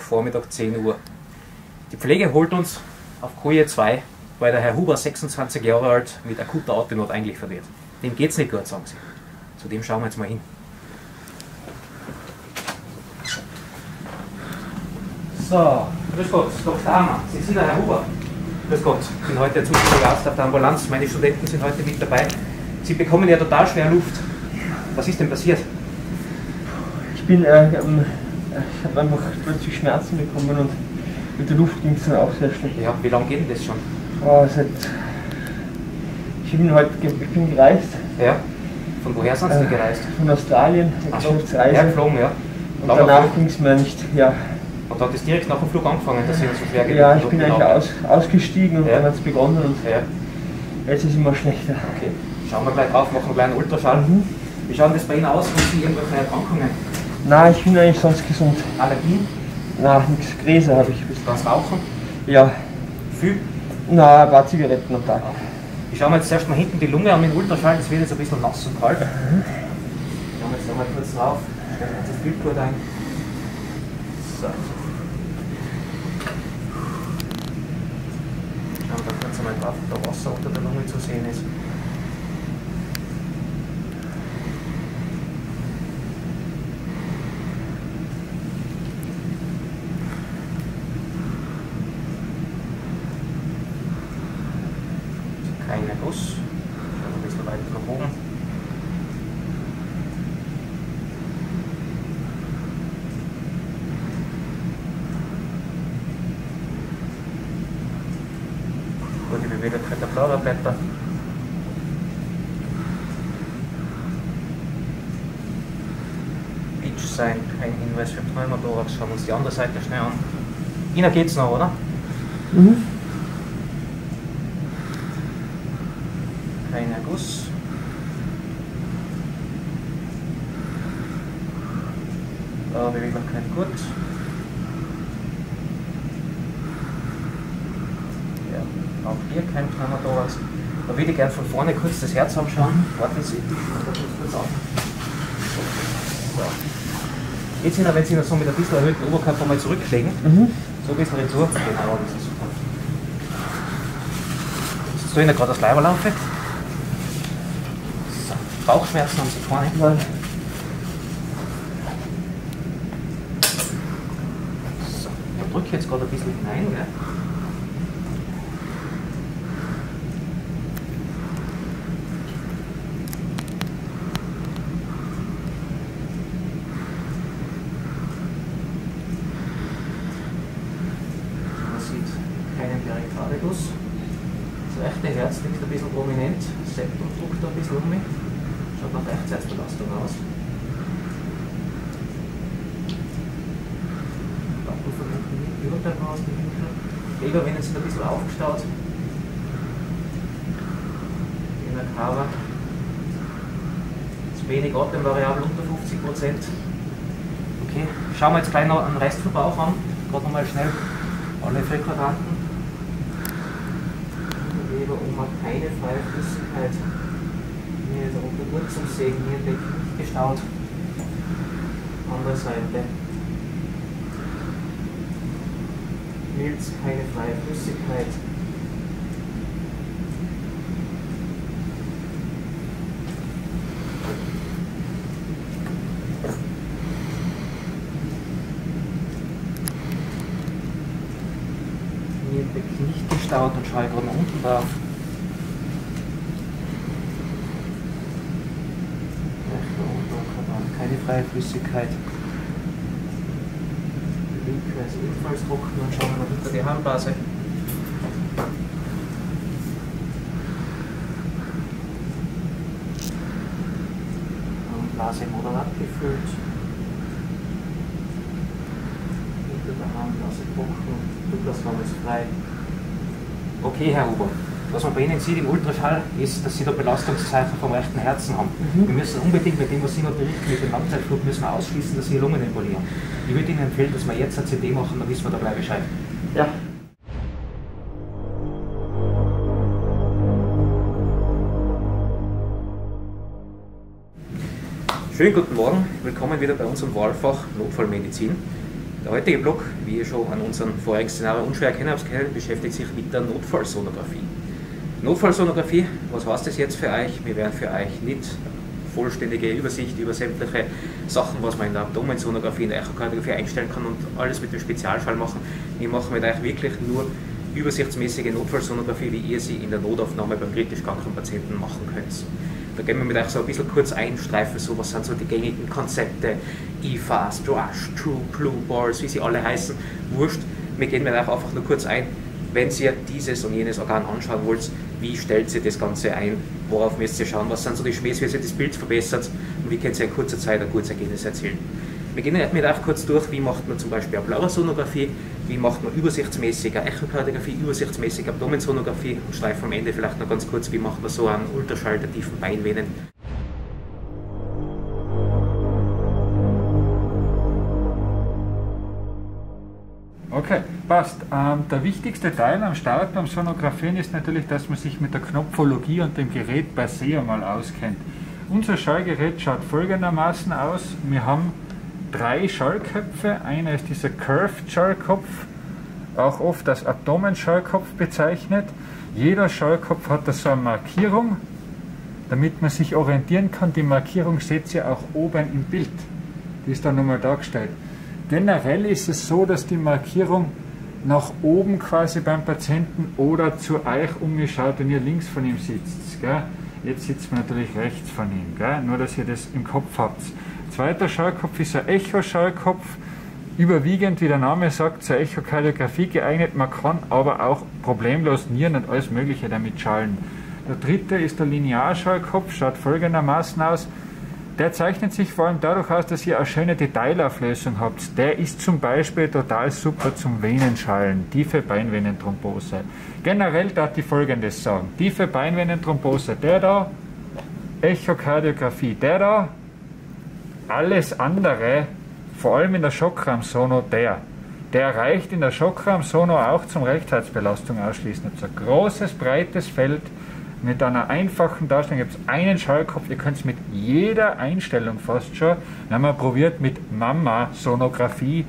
Notaufnahme, Montagvormittag 10 Uhr. Die Pflege holt uns auf Koje 2, weil der Herr Huber 26 Jahre alt mit akuter Autonot eingeliefert wird. Dem geht's nicht gut, sagen sie. Zu dem schauen wir jetzt mal hin. So, grüß Gott, Dr. Hammer, Sie sind der Herr Huber. Grüß Gott, ich bin heute zuständiger Arzt auf der Ambulanz. Meine Studenten sind heute mit dabei. Sie bekommen ja total schwer Luft. Was ist denn passiert? Ich bin, äh, ähm, ich habe einfach plötzlich Schmerzen bekommen und mit der Luft ging es dann auch sehr schlecht. Ja, wie lange geht denn das schon? Oh, seit, ich bin heute, ich bin gereist, Ja. Von woher sind Sie äh, gereist? von Australien, so, Geschäftsreise. ja, geflogen, ja. und Langer danach ging es mir nicht, ja. Und da hat es direkt nach dem Flug angefangen, dass Sie uns so schwer geht. Ja, ich bin eigentlich aus, ausgestiegen und Ja. dann hat es begonnen und Ja, jetzt ist es immer schlechter. okay. Schauen wir gleich drauf, machen gleich einen Ultraschall. Mhm. Wie schaut das bei Ihnen aus? Haben Sie irgendwelche Erkrankungen? Na, ich bin eigentlich sonst gesund. Allergien? Na, nichts Gräser habe ich. Das Rauchen? Ja, Viel? na, ein paar Zigaretten am Tag. Ich schaue mir jetzt erst mal hinten die Lunge an mit Ultraschall, das wird jetzt ein bisschen nass und kalt. Schauen wir jetzt einmal kurz drauf, stellen wir das Bildgut ein. So. Schauen wir kurz einmal drauf, ob da Wasser unter der Lunge zu sehen ist. Keine Guss. Schauen wir ein bisschen weiter nach oben. Gute Beweglichkeit der Plauderblätter. Pitch sein, kein Hinweis für Pneumothorax. Schauen wir uns die andere Seite schnell an. Ihnen geht's noch, oder? Mhm. Kein Erguss. Da Beweglichkeit gut. Ja, auch hier kein Pneumothorax. Da würde ich gerne von vorne kurz das Herz anschauen. Warten Sie, kurz auf. So. Jetzt Ihnen, wenn Sie ihn so mit ein bisschen erhöhten Oberkörper mal zurücklegen, Mhm. so ein bisschen retour. Genau, das ist super. Soll ich Ihnen gerade das Leiber laufen. So. Bauchschmerzen haben Sie vorne. Nein. So. Ich drücke jetzt gerade ein bisschen hinein. Gell? Man sieht keinen Perikardikus. Das rechte Herz liegt ein bisschen prominent. Septum druckt da ein bisschen um mich. Schaut nach Rechtsherzbelastung aus. Bauch von hinten mit, die Urteil raus, die Winkel. Lebervenen sind ein bisschen aufgestaut. In der Kava. Ist wenig Atemvariabel unter 50 Prozent. Okay, schauen wir jetzt gleich noch einen Rest vom Bauch an. Gerade nochmal schnell alle vier Quadranten. Leber oben hat keine freie Flüssigkeit. Hier ist auch der Wurzelsägen, hier Becken nicht gestaut. Andere Seite. Milz, keine freie Flüssigkeit. Hier Becken nicht gestaut und schaue gerade nach unten drauf. Keine freie Flüssigkeit. Ist ebenfalls trocken und schauen wir noch hinter die Harnblase. Harnblase moderat gefüllt. Hinter der Harnblase trocken, Blutplasraum ist frei. Okay, Herr Huber. Was man bei Ihnen sieht im Ultraschall ist, dass Sie da Belastungszeichen vom rechten Herzen haben. Mhm. Wir müssen unbedingt mit dem, was Sie noch berichten, mit dem Langzeitflug, müssen wir ausschließen, dass Sie Lungen embolieren. Ich würde Ihnen empfehlen, dass wir jetzt eine CD machen, dann wissen wir da gleich Bescheid. Ja. Schönen guten Morgen, willkommen wieder bei unserem Wahlfach Notfallmedizin. Der heutige Blog, wie ihr schon an unserem vorigen Szenario unschwer erkennen habt, beschäftigt sich mit der Notfallsonographie. Notfallsonographie, was heißt das jetzt für euch? Wir werden für euch nicht vollständige Übersicht über sämtliche Sachen, was man in der Abdomensonographie, in der Echokardiographie einstellen kann und alles mit dem Spezialfall machen. Wir machen mit euch wirklich nur übersichtsmäßige Notfallsonographie, wie ihr sie in der Notaufnahme beim kritisch kranken Patienten machen könnt. Da gehen wir mit euch so ein bisschen kurz einstreifen, so was sind so die gängigen Konzepte, E-Fast, Rush, True, Blue Balls, wie sie alle heißen, wurscht. Wir gehen mit euch einfach nur kurz ein, wenn ihr dieses und jenes Organ anschauen wollt, wie stellt ihr das Ganze ein, worauf müsst ihr schauen, was sind so die Schmähs, wie ihr das Bild verbessert? Und wie könnt ihr in kurzer Zeit ein gutes Ergebnis erzielen. Wir gehen mit euch kurz durch, wie macht man zum Beispiel eine Pleurasonographie, wie macht man übersichtsmäßig eine Echokardiographie, übersichtsmäßig Abdomensonographie? Und streifen am Ende vielleicht noch ganz kurz, wie macht man so einen Ultraschall der tiefen Beinvenen. Okay, passt. Ähm, der wichtigste Teil am Start beim Sonografieren ist natürlich, dass man sich mit der Knopfologie und dem Gerät per se einmal auskennt. Unser Schallgerät schaut folgendermaßen aus. Wir haben drei Schallköpfe. Einer ist dieser Curved Schallkopf, auch oft als Abdomen-Schallkopf bezeichnet. Jeder Schallkopf hat da so eine Markierung, damit man sich orientieren kann. Die Markierung seht ihr auch oben im Bild. Die ist da nochmal dargestellt. Generell ist es so, dass die Markierung nach oben quasi beim Patienten oder zu euch umgeschaut, wenn ihr links von ihm sitzt. Gell? Jetzt sitzt man natürlich rechts von ihm, gell? nur dass ihr das im Kopf habt. Zweiter Schallkopf ist ein Echo-Schallkopf, überwiegend, wie der Name sagt, zur Echokardiographie geeignet. Man kann aber auch problemlos Nieren und alles Mögliche damit schallen. Der dritte ist der Linearschallkopf, schaut folgendermaßen aus. Der zeichnet sich vor allem dadurch aus, dass ihr eine schöne Detailauflösung habt. Der ist zum Beispiel total super zum Venenschallen, tiefe Beinvenenthrombose. Generell darf ich folgendes sagen: Tiefe Beinvenenthrombose, der da, Echokardiographie, der da, alles andere, vor allem in der Schockraumsono, der. Der reicht in der Schockraumsono auch zum Rechtsheitsbelastung ausschließen. Es ein großes, breites Feld mit einer einfachen Darstellung. Gibt es einen Schallkopf, ihr könnt es mit jeder Einstellung fast schon. Wir haben wir probiert mit Mama-Sonographie.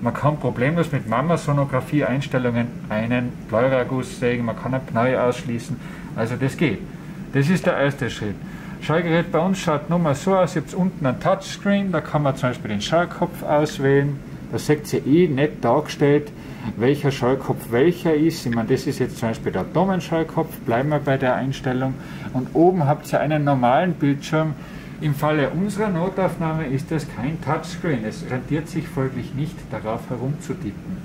Man kann problemlos mit Mama-Sonographie-Einstellungen einen Pleuraguss sägen, man kann ein Pneu ausschließen. Also das geht. Das ist der erste Schritt. Schallgerät bei uns schaut nun mal so aus, ihr habt unten ein Touchscreen, da kann man zum Beispiel den Schallkopf auswählen. Da seht ihr eh nett dargestellt, welcher Schallkopf welcher ist. Ich meine, das ist jetzt zum Beispiel der Abdomenschallkopf, bleiben wir bei der Einstellung. Und oben habt ihr einen normalen Bildschirm. Im Falle unserer Notaufnahme ist das kein Touchscreen. Es rentiert sich folglich nicht, darauf herumzutippen.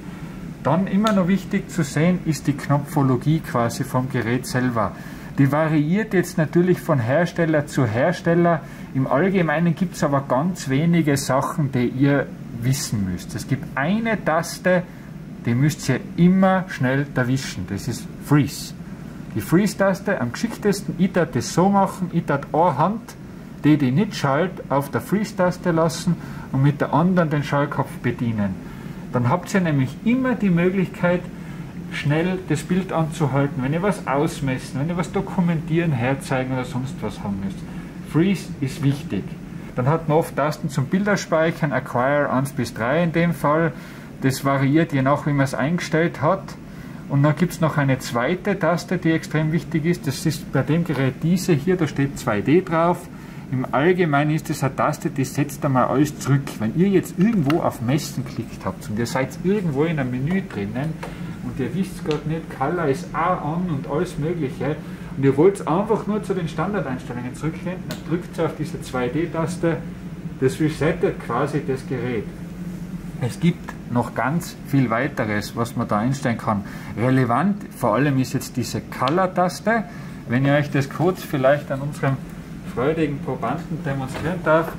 Dann immer noch wichtig zu sehen ist die Knopfologie quasi vom Gerät selber. Die variiert jetzt natürlich von Hersteller zu Hersteller. Im Allgemeinen gibt es aber ganz wenige Sachen, die ihr wissen müsst. Es gibt eine Taste, die müsst ihr immer schnell erwischen. Das ist Freeze. Die Freeze-Taste am geschicktesten, ich darf das so machen, ich darf eine Hand, die die nicht schallt, auf der Freeze-Taste lassen und mit der anderen den Schallkopf bedienen. Dann habt ihr nämlich immer die Möglichkeit, schnell das Bild anzuhalten, wenn ihr was ausmessen, wenn ihr was dokumentieren, herzeigen oder sonst was haben müsst. Freeze ist wichtig. Dann hat man oft Tasten zum Bilderspeichern, Acquire 1 bis 3 in dem Fall. Das variiert je nach, wie man es eingestellt hat. Und dann gibt es noch eine zweite Taste, die extrem wichtig ist. Das ist bei dem Gerät diese hier, da steht 2D drauf. Im Allgemeinen ist das eine Taste, die setzt einmal alles zurück. Wenn ihr jetzt irgendwo auf Messen klickt habt und ihr seid irgendwo in einem Menü drinnen, und ihr wisst gerade nicht, Color ist auch an und alles Mögliche und ihr wollt einfach nur zu den Standardeinstellungen zurückgehen, dann drückt ihr auf diese 2D-Taste, das resettet quasi das Gerät. Es gibt noch ganz viel weiteres, was man da einstellen kann. Relevant vor allem ist jetzt diese Color-Taste. Wenn ihr euch das kurz vielleicht an unserem freudigen Probanden demonstrieren darf,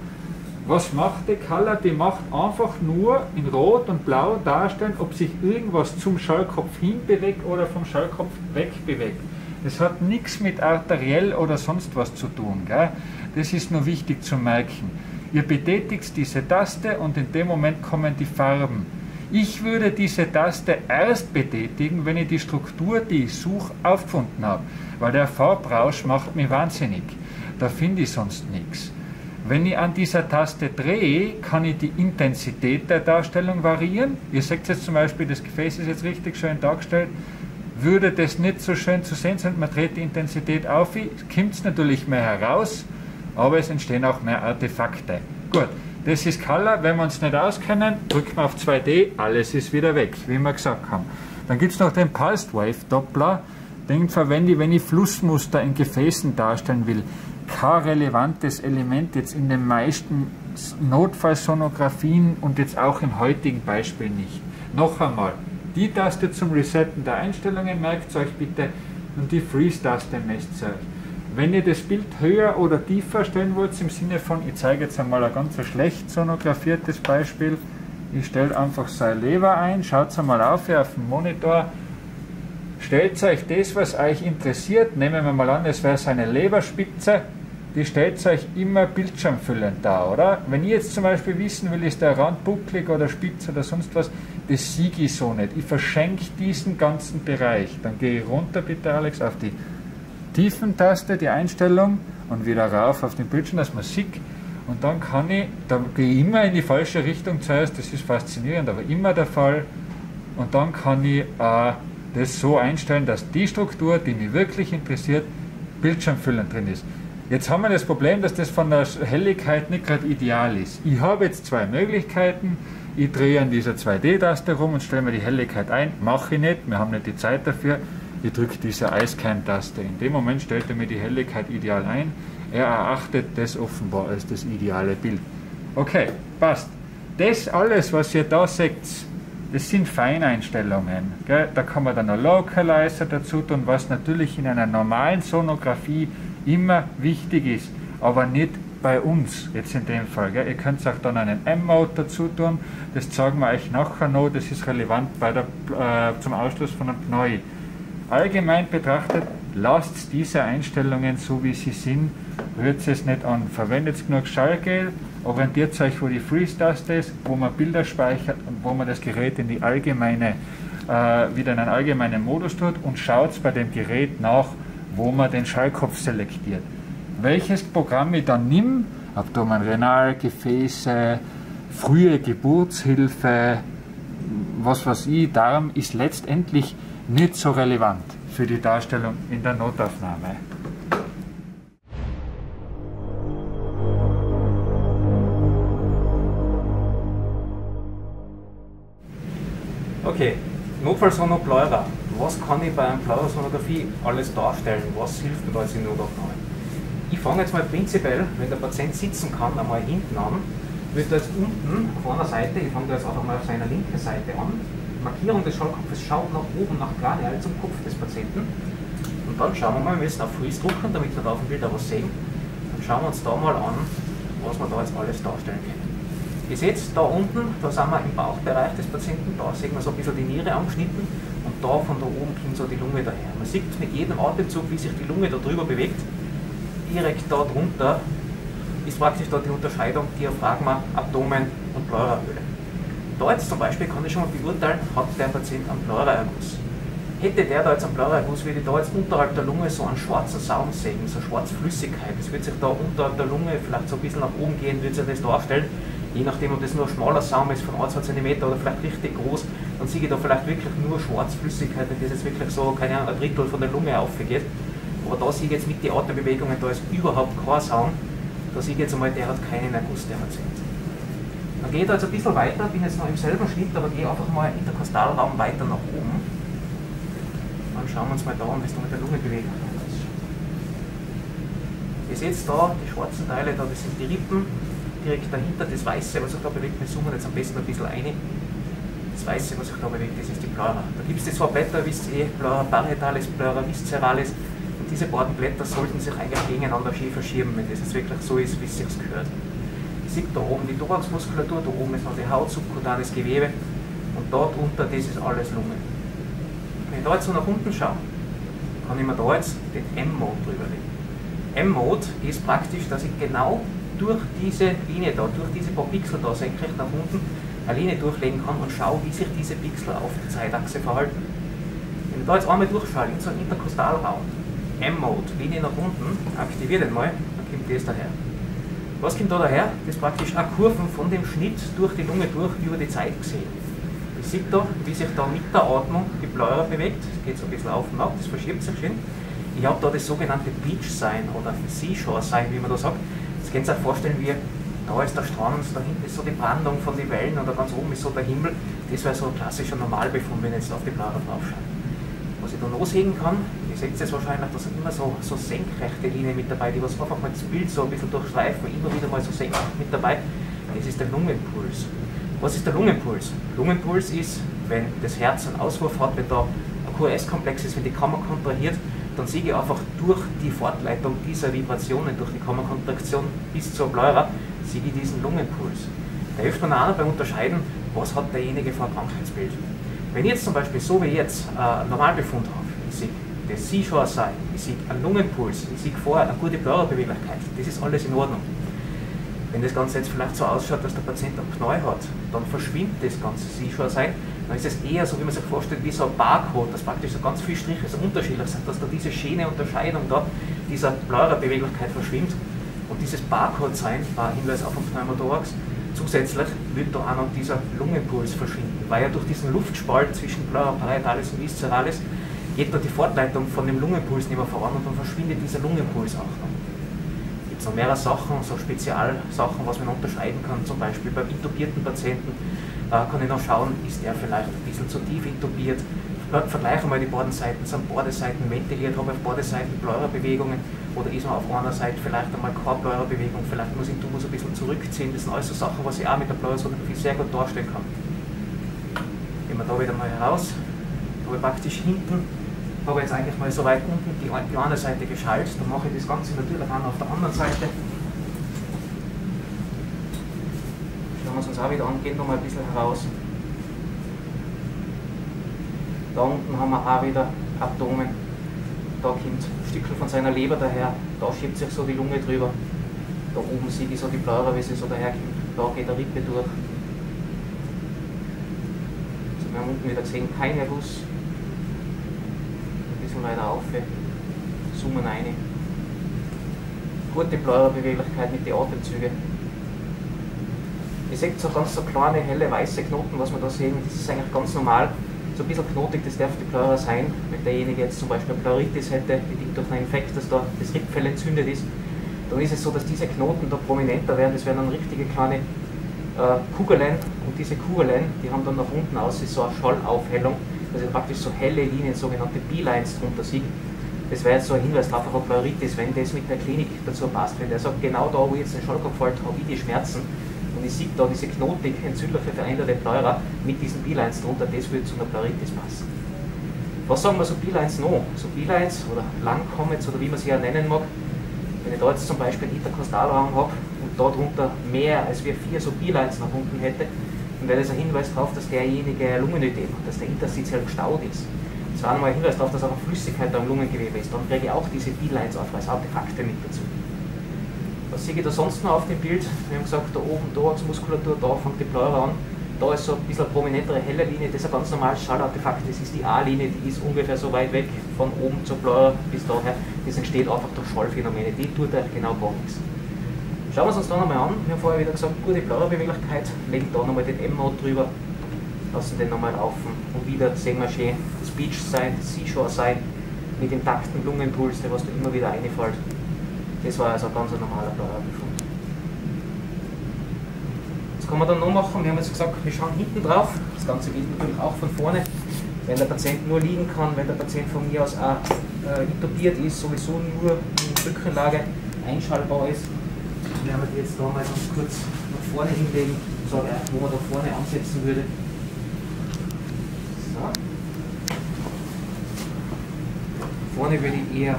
was macht die Color? Die macht einfach nur in Rot und Blau darstellen, ob sich irgendwas zum Schallkopf hinbewegt oder vom Schallkopf wegbewegt. Das hat nichts mit arteriell oder sonst was zu tun. Gell? Das ist nur wichtig zu merken. Ihr betätigt diese Taste und in dem Moment kommen die Farben. Ich würde diese Taste erst betätigen, wenn ich die Struktur, die ich suche, aufgefunden habe. Weil der Farbrausch macht mich wahnsinnig. Da finde ich sonst nichts. Wenn ich an dieser Taste drehe, kann ich die Intensität der Darstellung variieren. Ihr seht jetzt zum Beispiel, das Gefäß ist jetzt richtig schön dargestellt. Würde das nicht so schön zu sehen sein, man dreht die Intensität auf, kommt es natürlich mehr heraus, aber es entstehen auch mehr Artefakte. Gut, das ist Color. Wenn wir uns nicht auskennen, drücken wir auf 2D, alles ist wieder weg, wie wir gesagt haben. Dann gibt es noch den Pulsed Wave Doppler. Den verwende ich, wenn ich Flussmuster in Gefäßen darstellen will. Kein relevantes Element jetzt in den meisten Notfallsonographien und jetzt auch im heutigen Beispiel nicht. Noch einmal, die Taste zum Resetten der Einstellungen merkt euch bitte und die Freeze-Taste messt euch. Wenn ihr das Bild höher oder tiefer stellen wollt, im Sinne von, ich zeige jetzt einmal ein ganz schlecht sonografiertes Beispiel, ich stelle einfach so ein Lever ein, schaut einmal auf hier auf dem Monitor, stellt euch das, was euch interessiert, nehmen wir mal an, es wäre seine Leberspitze, die stellt euch immer bildschirmfüllend dar, oder? Wenn ich jetzt zum Beispiel wissen will, ist der Rand bucklig oder spitz oder sonst was, das siege ich so nicht. Ich verschenke diesen ganzen Bereich. Dann gehe ich runter, bitte Alex, auf die Tiefentaste, die Einstellung und wieder rauf auf den Bildschirm, dass man sieht. Und dann kann ich, da gehe ich immer in die falsche Richtung zuerst, das ist faszinierend, aber immer der Fall. Und dann kann ich äh, das so einstellen, dass die Struktur, die mich wirklich interessiert, bildschirmfüllend drin ist. Jetzt haben wir das Problem, dass das von der Helligkeit nicht gerade ideal ist. Ich habe jetzt zwei Möglichkeiten. Ich drehe an dieser 2D-Taste rum und stelle mir die Helligkeit ein. Mache ich nicht, wir haben nicht die Zeit dafür ich drücke diese Eiskern-Taste. In dem Moment stellt er mir die Helligkeit ideal ein. Er erachtet das offenbar als das ideale Bild. Okay, passt. Das alles, was ihr da seht, das sind Feineinstellungen. Gell? Da kann man dann noch Localizer dazu tun, was natürlich in einer normalen Sonographie immer wichtig ist, aber nicht bei uns jetzt in dem Fall. Gell? Ihr könnt auch dann einen M-Mode dazu tun, das zeigen wir euch nachher noch, das ist relevant bei der, äh, zum Ausschluss von einem Pneu. Allgemein betrachtet, lasst diese Einstellungen so wie sie sind, rührt es nicht an. Verwendet genug Schallgel, orientiert euch, wo die Freeze-Taste ist, wo man Bilder speichert und wo man das Gerät in die allgemeine, äh, wieder in einen allgemeinen Modus tut und schaut bei dem Gerät nach, wo man den Schallkopf selektiert. Welches Programm ich dann nimm, Abdomen-Renal, Gefäße, frühe Geburtshilfe, was weiß ich, Darm, ist letztendlich nicht so relevant für die Darstellung in der Notaufnahme. Okay, Notfallsonopleurer. Was kann ich bei einer Pleurasonographie alles darstellen? Was hilft mir da jetzt in Notaufnahme? Ich fange jetzt mal prinzipiell, wenn der Patient sitzen kann, einmal hinten an. Wird da jetzt unten auf einer Seite, ich fange da jetzt auch einmal auf seiner linken Seite an, Markierung des Schallkopfes schaut nach oben, nach Kranial zum Kopf des Patienten. Und dann schauen wir mal, wir müssen auf Freeze drucken, damit wir da auf dem Bild auch was sehen. Dann schauen wir uns da mal an, was wir da jetzt alles darstellen können. Ihr seht, da unten, da sind wir im Bauchbereich des Patienten, da sehen wir so ein bisschen die Niere angeschnitten und da von da oben kommt so die Lunge daher. Man sieht mit jedem Atemzug, wie sich die Lunge da drüber bewegt. Direkt da drunter ist praktisch da die Unterscheidung Diaphragma, Abdomen und Pleurahöhle. Da jetzt zum Beispiel kann ich schon mal beurteilen, hat der Patient einen Pleuraerguss. Hätte der da jetzt einen Pleuraerguss, würde ich da jetzt unterhalb der Lunge so einen schwarzen Saum sehen, so schwarze Flüssigkeit. Das wird sich da unterhalb der Lunge vielleicht so ein bisschen nach oben gehen, wird sich das darstellen. Je nachdem, ob das nur ein schmaler Saum ist von 1, 2 cm oder vielleicht richtig groß, dann sehe ich da vielleicht wirklich nur schwarze Flüssigkeit, wenn das jetzt wirklich so, keine Ahnung, ein Drittel von der Lunge aufgeht. Aber da sehe ich jetzt mit den Atembewegungen, da ist überhaupt kein Saum. Da sehe ich jetzt einmal, der hat keinen Erguss, der Patient. Dann gehe ich da jetzt ein bisschen weiter, bin jetzt noch im selben Schnitt, aber gehe einfach mal im Interkostalraum weiter nach oben. Dann schauen wir uns mal da an, wie es da mit der Lungenbewegung ist. Ihr seht da, die schwarzen Teile, da, das sind die Rippen, direkt dahinter das Weiße, was sich da bewegt, wir zoomen jetzt am besten ein bisschen rein. Das Weiße, was sich da bewegt, das ist die Pleura. Da gibt es die zwei Blätter, wisst ihr, Pleura parietalis, Pleura visceralis. Und diese beiden Blätter sollten sich eigentlich gegeneinander verschieben, wenn das jetzt wirklich so ist, wie es sich gehört sieht da oben die Thoraxmuskulatur, da oben ist noch die Haut, subkutanes Gewebe und da drunter, das ist alles Lunge. Wenn ich da jetzt so nach unten schaue, kann ich mir da jetzt den M-Mode drüber legen. M-Mode ist praktisch, dass ich genau durch diese Linie da, durch diese paar Pixel da senkrecht nach unten eine Linie durchlegen kann und schaue, wie sich diese Pixel auf der Zeitachse verhalten. Wenn ich da jetzt einmal durchschaue in so einen Interkostalraum, M-Mode, Linie nach unten, aktiviere den mal, dann kommt das daher. Was kommt da daher? Das ist praktisch eine Kurve von dem Schnitt durch die Lunge durch über die Zeit gesehen. Ihr seht da, wie sich da mit der Atmung die Pleura bewegt. Das geht so ein bisschen auf und ab, das verschiebt sich schön. Ich habe da das sogenannte Beach Sign oder Seashore Sign, wie man da sagt. Das könnt ihr euch vorstellen, wie da ist der Strand, da hinten ist so die Brandung von den Wellen und da ganz oben ist so der Himmel. Das wäre so ein klassischer Normalbefund, wenn ich jetzt auf die Pleura draufschaue. Was ich da loshegen kann, ihr seht es wahrscheinlich, da sind immer so, so senkrechte Linien mit dabei, die was einfach mal das Bild so ein bisschen durchstreifen, immer wieder mal so senkrecht mit dabei. Das ist der Lungenpuls. Was ist der Lungenpuls? Lungenpuls ist, wenn das Herz einen Auswurf hat, wenn da ein QRS-Komplex ist, wenn die Kammer kontrahiert, dann sehe ich einfach durch die Fortleitung dieser Vibrationen, durch die Kammerkontraktion bis zur Pleura, sehe ich diesen Lungenpuls. Da hilft mir auch beim Unterscheiden, was hat derjenige für ein Krankheitsbild. Wenn ich jetzt zum Beispiel so wie jetzt äh, einen Normalbefund habe, ich sehe das Seashore sein, ich sehe einen Lungenpuls, ich sehe vorher eine gute Pleurabeweglichkeit, das ist alles in Ordnung. Wenn das Ganze jetzt vielleicht so ausschaut, dass der Patient einen Knall hat, dann verschwindet das ganze Seashore sein, dann ist es eher so, wie man sich vorstellt, wie so ein Barcode, dass praktisch so ganz viele Striche so unterschiedlich sind, dass da diese schöne Unterscheidung da dieser Pleurabeweglichkeit verschwimmt. Und dieses Barcode-Sein war Hinweis auf den Pneumothorax. Zusätzlich wird da auch noch dieser Lungenpuls verschwinden, weil ja durch diesen Luftspalt zwischen Pleura parietalis und Visceralis geht da die Fortleitung von dem Lungenpuls nicht mehr voran und dann verschwindet dieser Lungenpuls auch noch gibt es noch mehrere Sachen, so Spezialsachen, was man unterscheiden kann. Zum Beispiel beim intubierten Patienten äh, kann ich noch schauen, ist er vielleicht ein bisschen zu tief intubiert. Vergleichen mal die beiden Seiten, sind beide Seiten ventiliert, habe ich auf beide Seiten Pleurabewegungen oder ist man auf einer Seite vielleicht einmal keine Pleurabewegung, vielleicht muss ich den so ein bisschen zurückziehen. Das sind alles so Sachen, was ich auch mit der Pleurasonographie sehr gut darstellen kann. Gehen wir da wieder mal heraus, habe ich praktisch hinten habe jetzt eigentlich mal so weit unten die, die eine Seite geschaltet, dann mache ich das Ganze natürlich auch auf der anderen Seite. Wir uns auch wieder an, gehen noch mal ein bisschen heraus. Da unten haben wir auch wieder Abdomen. Da kommt ein Stückchen von seiner Leber daher, da schiebt sich so die Lunge drüber. Da oben sehe ich so die Pleura, wie sie so daherkommt. Da geht der Rippe durch. Also wir haben unten wieder gesehen, kein Nervus, bisschen weiter auf, zoomen rein. Gute Pleurabeweglichkeit mit den Atemzügen. Ihr seht so ganz so kleine, helle, weiße Knoten, was wir da sehen, das ist eigentlich ganz normal. So ein bisschen knotig, das darf die Pleura sein. Wenn derjenige jetzt zum Beispiel Pleuritis hätte, bedingt durch einen Infekt, dass da das Rippfell entzündet ist, dann ist es so, dass diese Knoten da prominenter werden. Das werden dann richtige kleine äh, Kugeln und diese Kugeln, die haben dann nach unten aus so eine Schallaufhellung dass ich praktisch so helle Linien, sogenannte B-Lines drunter sehe. Das wäre jetzt so ein Hinweis darauf auf Pleuritis, wenn das mit der Klinik dazu passt, wenn der sagt, genau da, wo ich jetzt den Schallkopf halte, habe ich die Schmerzen und ich sehe da diese knotig entzündliche veränderte Pleura mit diesen B-Lines drunter, das würde zu einer Pleuritis passen. Was sagen wir so B-Lines noch? So B-Lines oder Langcommets oder wie man sie ja nennen mag, wenn ich da jetzt zum Beispiel einen Interkostalraum habe und da drunter mehr als wir vier so B-Lines nach unten hätte, dann wäre das ein Hinweis darauf, dass derjenige Lungenödem hat, dass der interstitiell gestaut ist. Das war einmal ein Hinweis darauf, dass auch Flüssigkeit am Lungengewebe ist. Dann kriege ich auch diese B-Lines auf als Artefakte mit dazu. Sehe ich da sonst noch auf dem Bild? Wir haben gesagt, da oben Thoraxmuskulatur, da fängt die Pleura an. Da ist so ein bisschen eine prominentere, helle Linie, das ist ein ganz normales Schallartefakt. Das ist die A-Linie, die ist ungefähr so weit weg von oben zur Pleura bis daher. Das entsteht einfach durch Schallphänomene, die tut da genau gar nichts. Schauen wir es uns da nochmal an. Wir haben vorher wieder gesagt, gute Pleurabeweglichkeit. Legen da nochmal den M-Mode drüber, lassen den nochmal laufen und wieder sehen wir schön das Beach sein, das Seashore sein mit intakten Lungenpuls, der was da immer wieder reinfällt. Das war also ein ganz normaler Pleurabefund. Was kann man dann noch machen? Wir haben jetzt gesagt, wir schauen hinten drauf. Das Ganze geht natürlich auch von vorne. Wenn der Patient nur liegen kann, wenn der Patient von mir aus auch äh, intubiert ist, sowieso nur in Rückenlage einschaltbar ist, wir die jetzt da mal ganz kurz nach vorne hinlegen, so, wo man da vorne ansetzen würde. So. Vorne würde ich eher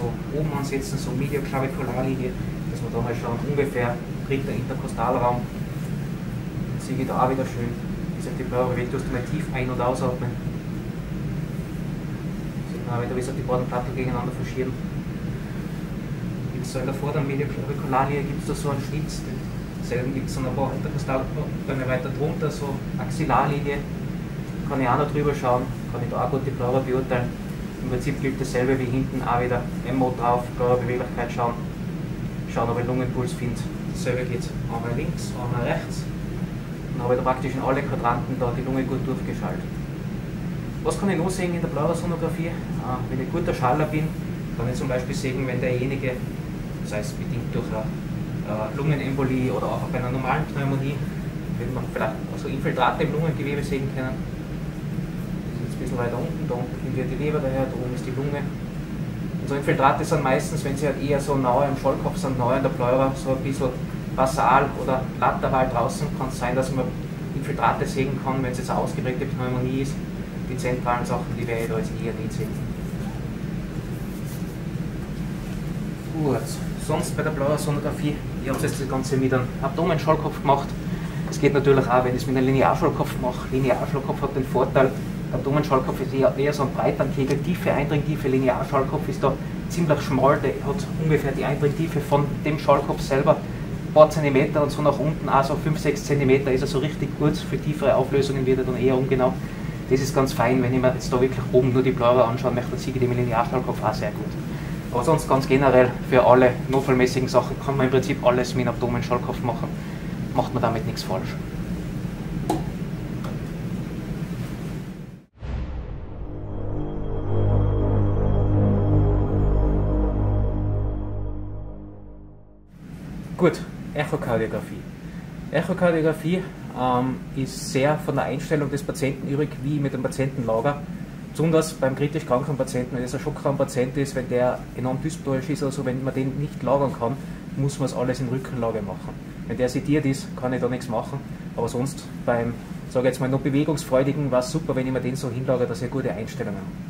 so oben ansetzen, so Medioclavikularlinie, dass wir da mal schauen, ungefähr dritter Interkostalraum. Dann sehe ich da auch wieder schön, wie sich die hast mal tief ein- und ausatmen. Sieht man auch wieder, wie sich die beiden Platten gegeneinander verschieben so in der vorderen Mediaklavikularlinie gibt es da so einen Schlitz, denselben gibt es dann ein paar Interkostalbeine weiter drunter, so Axillarlinie, kann ich auch noch drüber schauen, kann ich da auch gut die Pleura beurteilen. Im Prinzip gilt dasselbe wie hinten, auch wieder MO drauf, Pleura Beweglichkeit schauen, schauen ob ich Lungenpuls finde Dasselbe geht einmal links, einmal rechts. Dann habe ich da praktisch in alle Quadranten da die Lunge gut durchgeschaltet. Was kann ich noch sehen in der Pleurasonographie? Äh, wenn ich guter Schaller bin, kann ich zum Beispiel sehen, wenn derjenige, sei es bedingt durch eine äh, Lungenembolie oder auch bei einer normalen Pneumonie, wenn man vielleicht also Infiltrate im Lungengewebe sehen können. Das ist jetzt ein bisschen weiter unten, da unten wird die Leber daher, da oben ist die Lunge. So Infiltrate sind meistens, wenn sie halt eher so nahe am Schallkopf sind, nahe an der Pleura, so ein bisschen basal oder lateral draußen, kann es sein, dass man Infiltrate sehen kann, wenn es jetzt eine ausgeprägte Pneumonie ist. Die zentralen Sachen, die werde ich da jetzt eher nicht sehen. Gut, sonst bei der Pleurasonographie, ich habe jetzt das Ganze mit einem Abdomenschallkopf gemacht. Es geht natürlich auch, wenn ich es mit einem Linearschallkopf mache. Linearschallkopf hat den Vorteil, der Abdomenschallkopf ist eher, eher so ein breiter Kegel, tiefe Eindringtiefe. Linearschallkopf ist da ziemlich schmal, der hat ungefähr die Eindringtiefe von dem Schallkopf selber ein paar Zentimeter und so nach unten, also 5-6 Zentimeter ist er so richtig gut. Für tiefere Auflösungen wird er dann eher ungenau. Das ist ganz fein, wenn ich mir jetzt da wirklich oben nur die Pleura anschauen möchte, dann sehe ich den Linearschallkopf auch sehr gut. Aber sonst ganz generell für alle notfallmäßigen Sachen kann man im Prinzip alles mit einem Abdomenschallkopf machen. Macht man damit nichts falsch. Gut, Echokardiographie. Echokardiographie ähm, ist sehr von der Einstellung des Patienten übrig, wie mit dem Patientenlager. Besonders beim kritisch kranken Patienten, wenn es ein Schockrampatient ist, wenn der enorm dysptorisch ist, also wenn man den nicht lagern kann, muss man es alles in Rückenlage machen. Wenn der sediert ist, kann ich da nichts machen, aber sonst beim, sage jetzt mal, noch bewegungsfreudigen war es super, wenn ich mir den so hinlagere, dass er gute Einstellungen hat.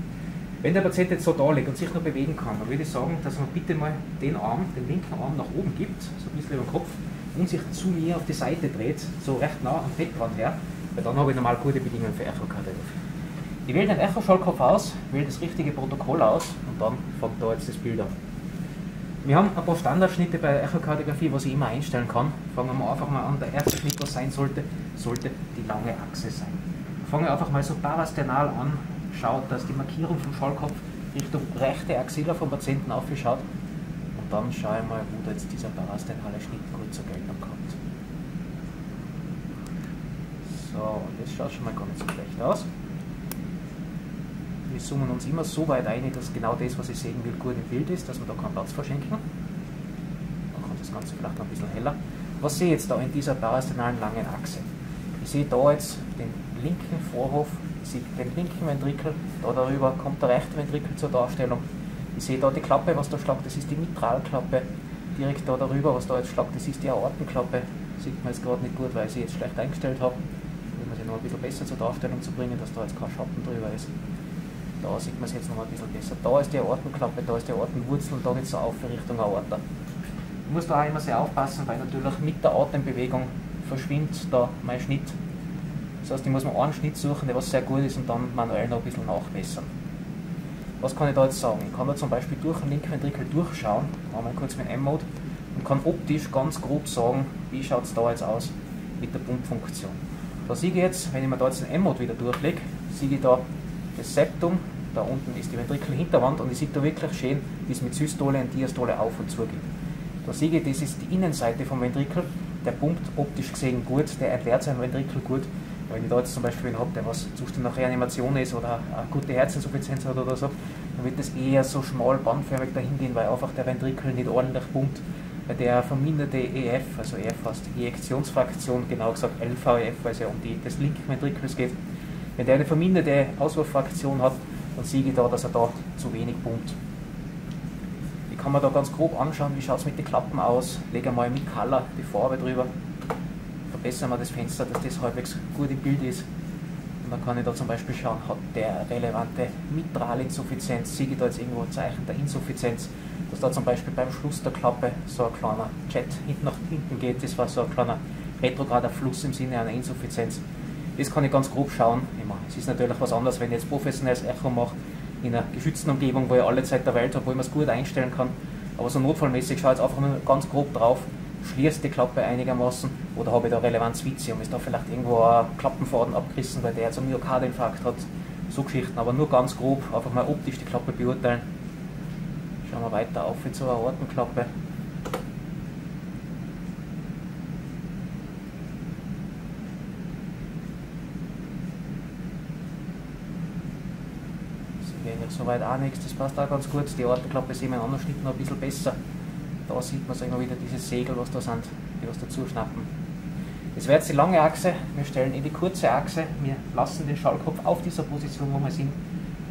Wenn der Patient jetzt so da liegt und sich noch bewegen kann, dann würde ich sagen, dass man bitte mal den Arm, den linken Arm nach oben gibt, so ein bisschen über den Kopf, und sich zu mir auf die Seite dreht, so recht nah am Bettrand her, weil dann habe ich normal gute Bedingungen für Echokardiographie. Ich wähle den Echoschallkopf aus, wähle das richtige Protokoll aus und dann fängt da jetzt das Bild an. Wir haben ein paar Standardschnitte bei der Echokardiographie, was ich immer einstellen kann. Fangen wir einfach mal an. Der erste Schnitt, was sein sollte, sollte die lange Achse sein. Fangen wir einfach mal so parasternal an, schaut, dass die Markierung vom Schallkopf Richtung rechte Axilla vom Patienten aufschaut. Und dann schaue ich mal, wo da jetzt dieser parasternale Schnitt gut zur Geltung kommt. So, das schaut schon mal gar nicht so schlecht aus. Wir zoomen uns immer so weit ein, dass genau das, was ich sehen will, gut im Bild ist, dass wir da keinen Platz verschenken. Dann kommt das Ganze vielleicht noch ein bisschen heller. Was sehe ich jetzt da in dieser parasternalen langen Achse? Ich sehe da jetzt den linken Vorhof, ich sehe den linken Ventrikel, da darüber kommt der rechte Ventrikel zur Darstellung. Ich sehe da die Klappe, was da schlagt, das ist die Mitralklappe. Direkt da darüber, was da jetzt schlagt, das ist die Aortenklappe. Sieht man jetzt gerade nicht gut, weil ich sie jetzt schlecht eingestellt habe. Um sie noch ein bisschen besser zur Darstellung zu bringen, dass da jetzt kein Schatten drüber ist. Da sieht man es jetzt noch ein bisschen besser. Da ist die Aortenklappe, da ist die Aortenwurzel und da geht es auf in Richtung Aorta. Ich muss da auch immer sehr aufpassen, weil natürlich mit der Atembewegung verschwindet da mein Schnitt. Das heißt, ich muss mir einen Schnitt suchen, der was sehr gut ist und dann manuell noch ein bisschen nachbessern. Was kann ich da jetzt sagen? Ich kann da zum Beispiel durch den linken Ventrikel durchschauen, einmal kurz mit M-Mode, und kann optisch ganz grob sagen, wie schaut es da jetzt aus mit der Pumpfunktion. Da sehe ich jetzt, wenn ich mir da jetzt den M-Mode wieder durchlege, sehe ich da das Septum, da unten ist die Ventrikelhinterwand und ich sehe da wirklich schön, wie es mit Systole und Diastole auf und zu geht. Da sehe ich, das ist die Innenseite vom Ventrikel, der pumpt optisch gesehen gut, der erklärt seinen Ventrikel gut. Wenn ich da jetzt zum Beispiel einen habe, der was Zustand nach Reanimation ist oder eine gute Herzinsuffizienz hat oder so, dann wird das eher so schmal bandförmig dahin gehen, weil einfach der Ventrikel nicht ordentlich pumpt. Weil der verminderte EF, also EF heißt Ejektionsfraktion, genau gesagt LVEF, weil es ja um die, des linken Ventrikels geht, wenn der eine verminderte Auswurffraktion hat, dann sehe ich da, dass er da zu wenig pumpt. Ich kann mir da ganz grob anschauen, wie schaut es mit den Klappen aus, lege mal mit Color die Farbe drüber, verbessern wir das Fenster, dass das halbwegs gut im Bild ist. Und dann kann ich da zum Beispiel schauen, hat der relevante Mitralinsuffizienz, sehe ich da jetzt irgendwo ein Zeichen der Insuffizienz, dass da zum Beispiel beim Schluss der Klappe so ein kleiner Jet hinten nach hinten geht, das war so ein kleiner retrograder Fluss im Sinne einer Insuffizienz. Das kann ich ganz grob schauen. Es ist natürlich was anderes, wenn ich jetzt professionelles Echo mache, in einer geschützten Umgebung, wo ich alle Zeit der Welt habe, wo ich mir es gut einstellen kann. Aber so notfallmäßig schaue ich jetzt einfach nur ganz grob drauf, schließt die Klappe einigermaßen oder habe ich da Relevanz Vizium? Ist da vielleicht irgendwo ein Klappenfaden abgerissen, weil der jetzt einen Myokardinfarkt hat? So Geschichten, aber nur ganz grob, einfach mal optisch die Klappe beurteilen. Schauen wir weiter auf zu einer Ortenklappe. soweit auch nichts, das passt auch ganz gut. Die Ortenklappe sehen wir im anderen Schnitt noch ein bisschen besser. Da sieht man so immer wieder diese Segel, was da sind, die was dazu schnappen. Das wäre jetzt die lange Achse, wir stellen in die kurze Achse, wir lassen den Schallkopf auf dieser Position, wo wir sind,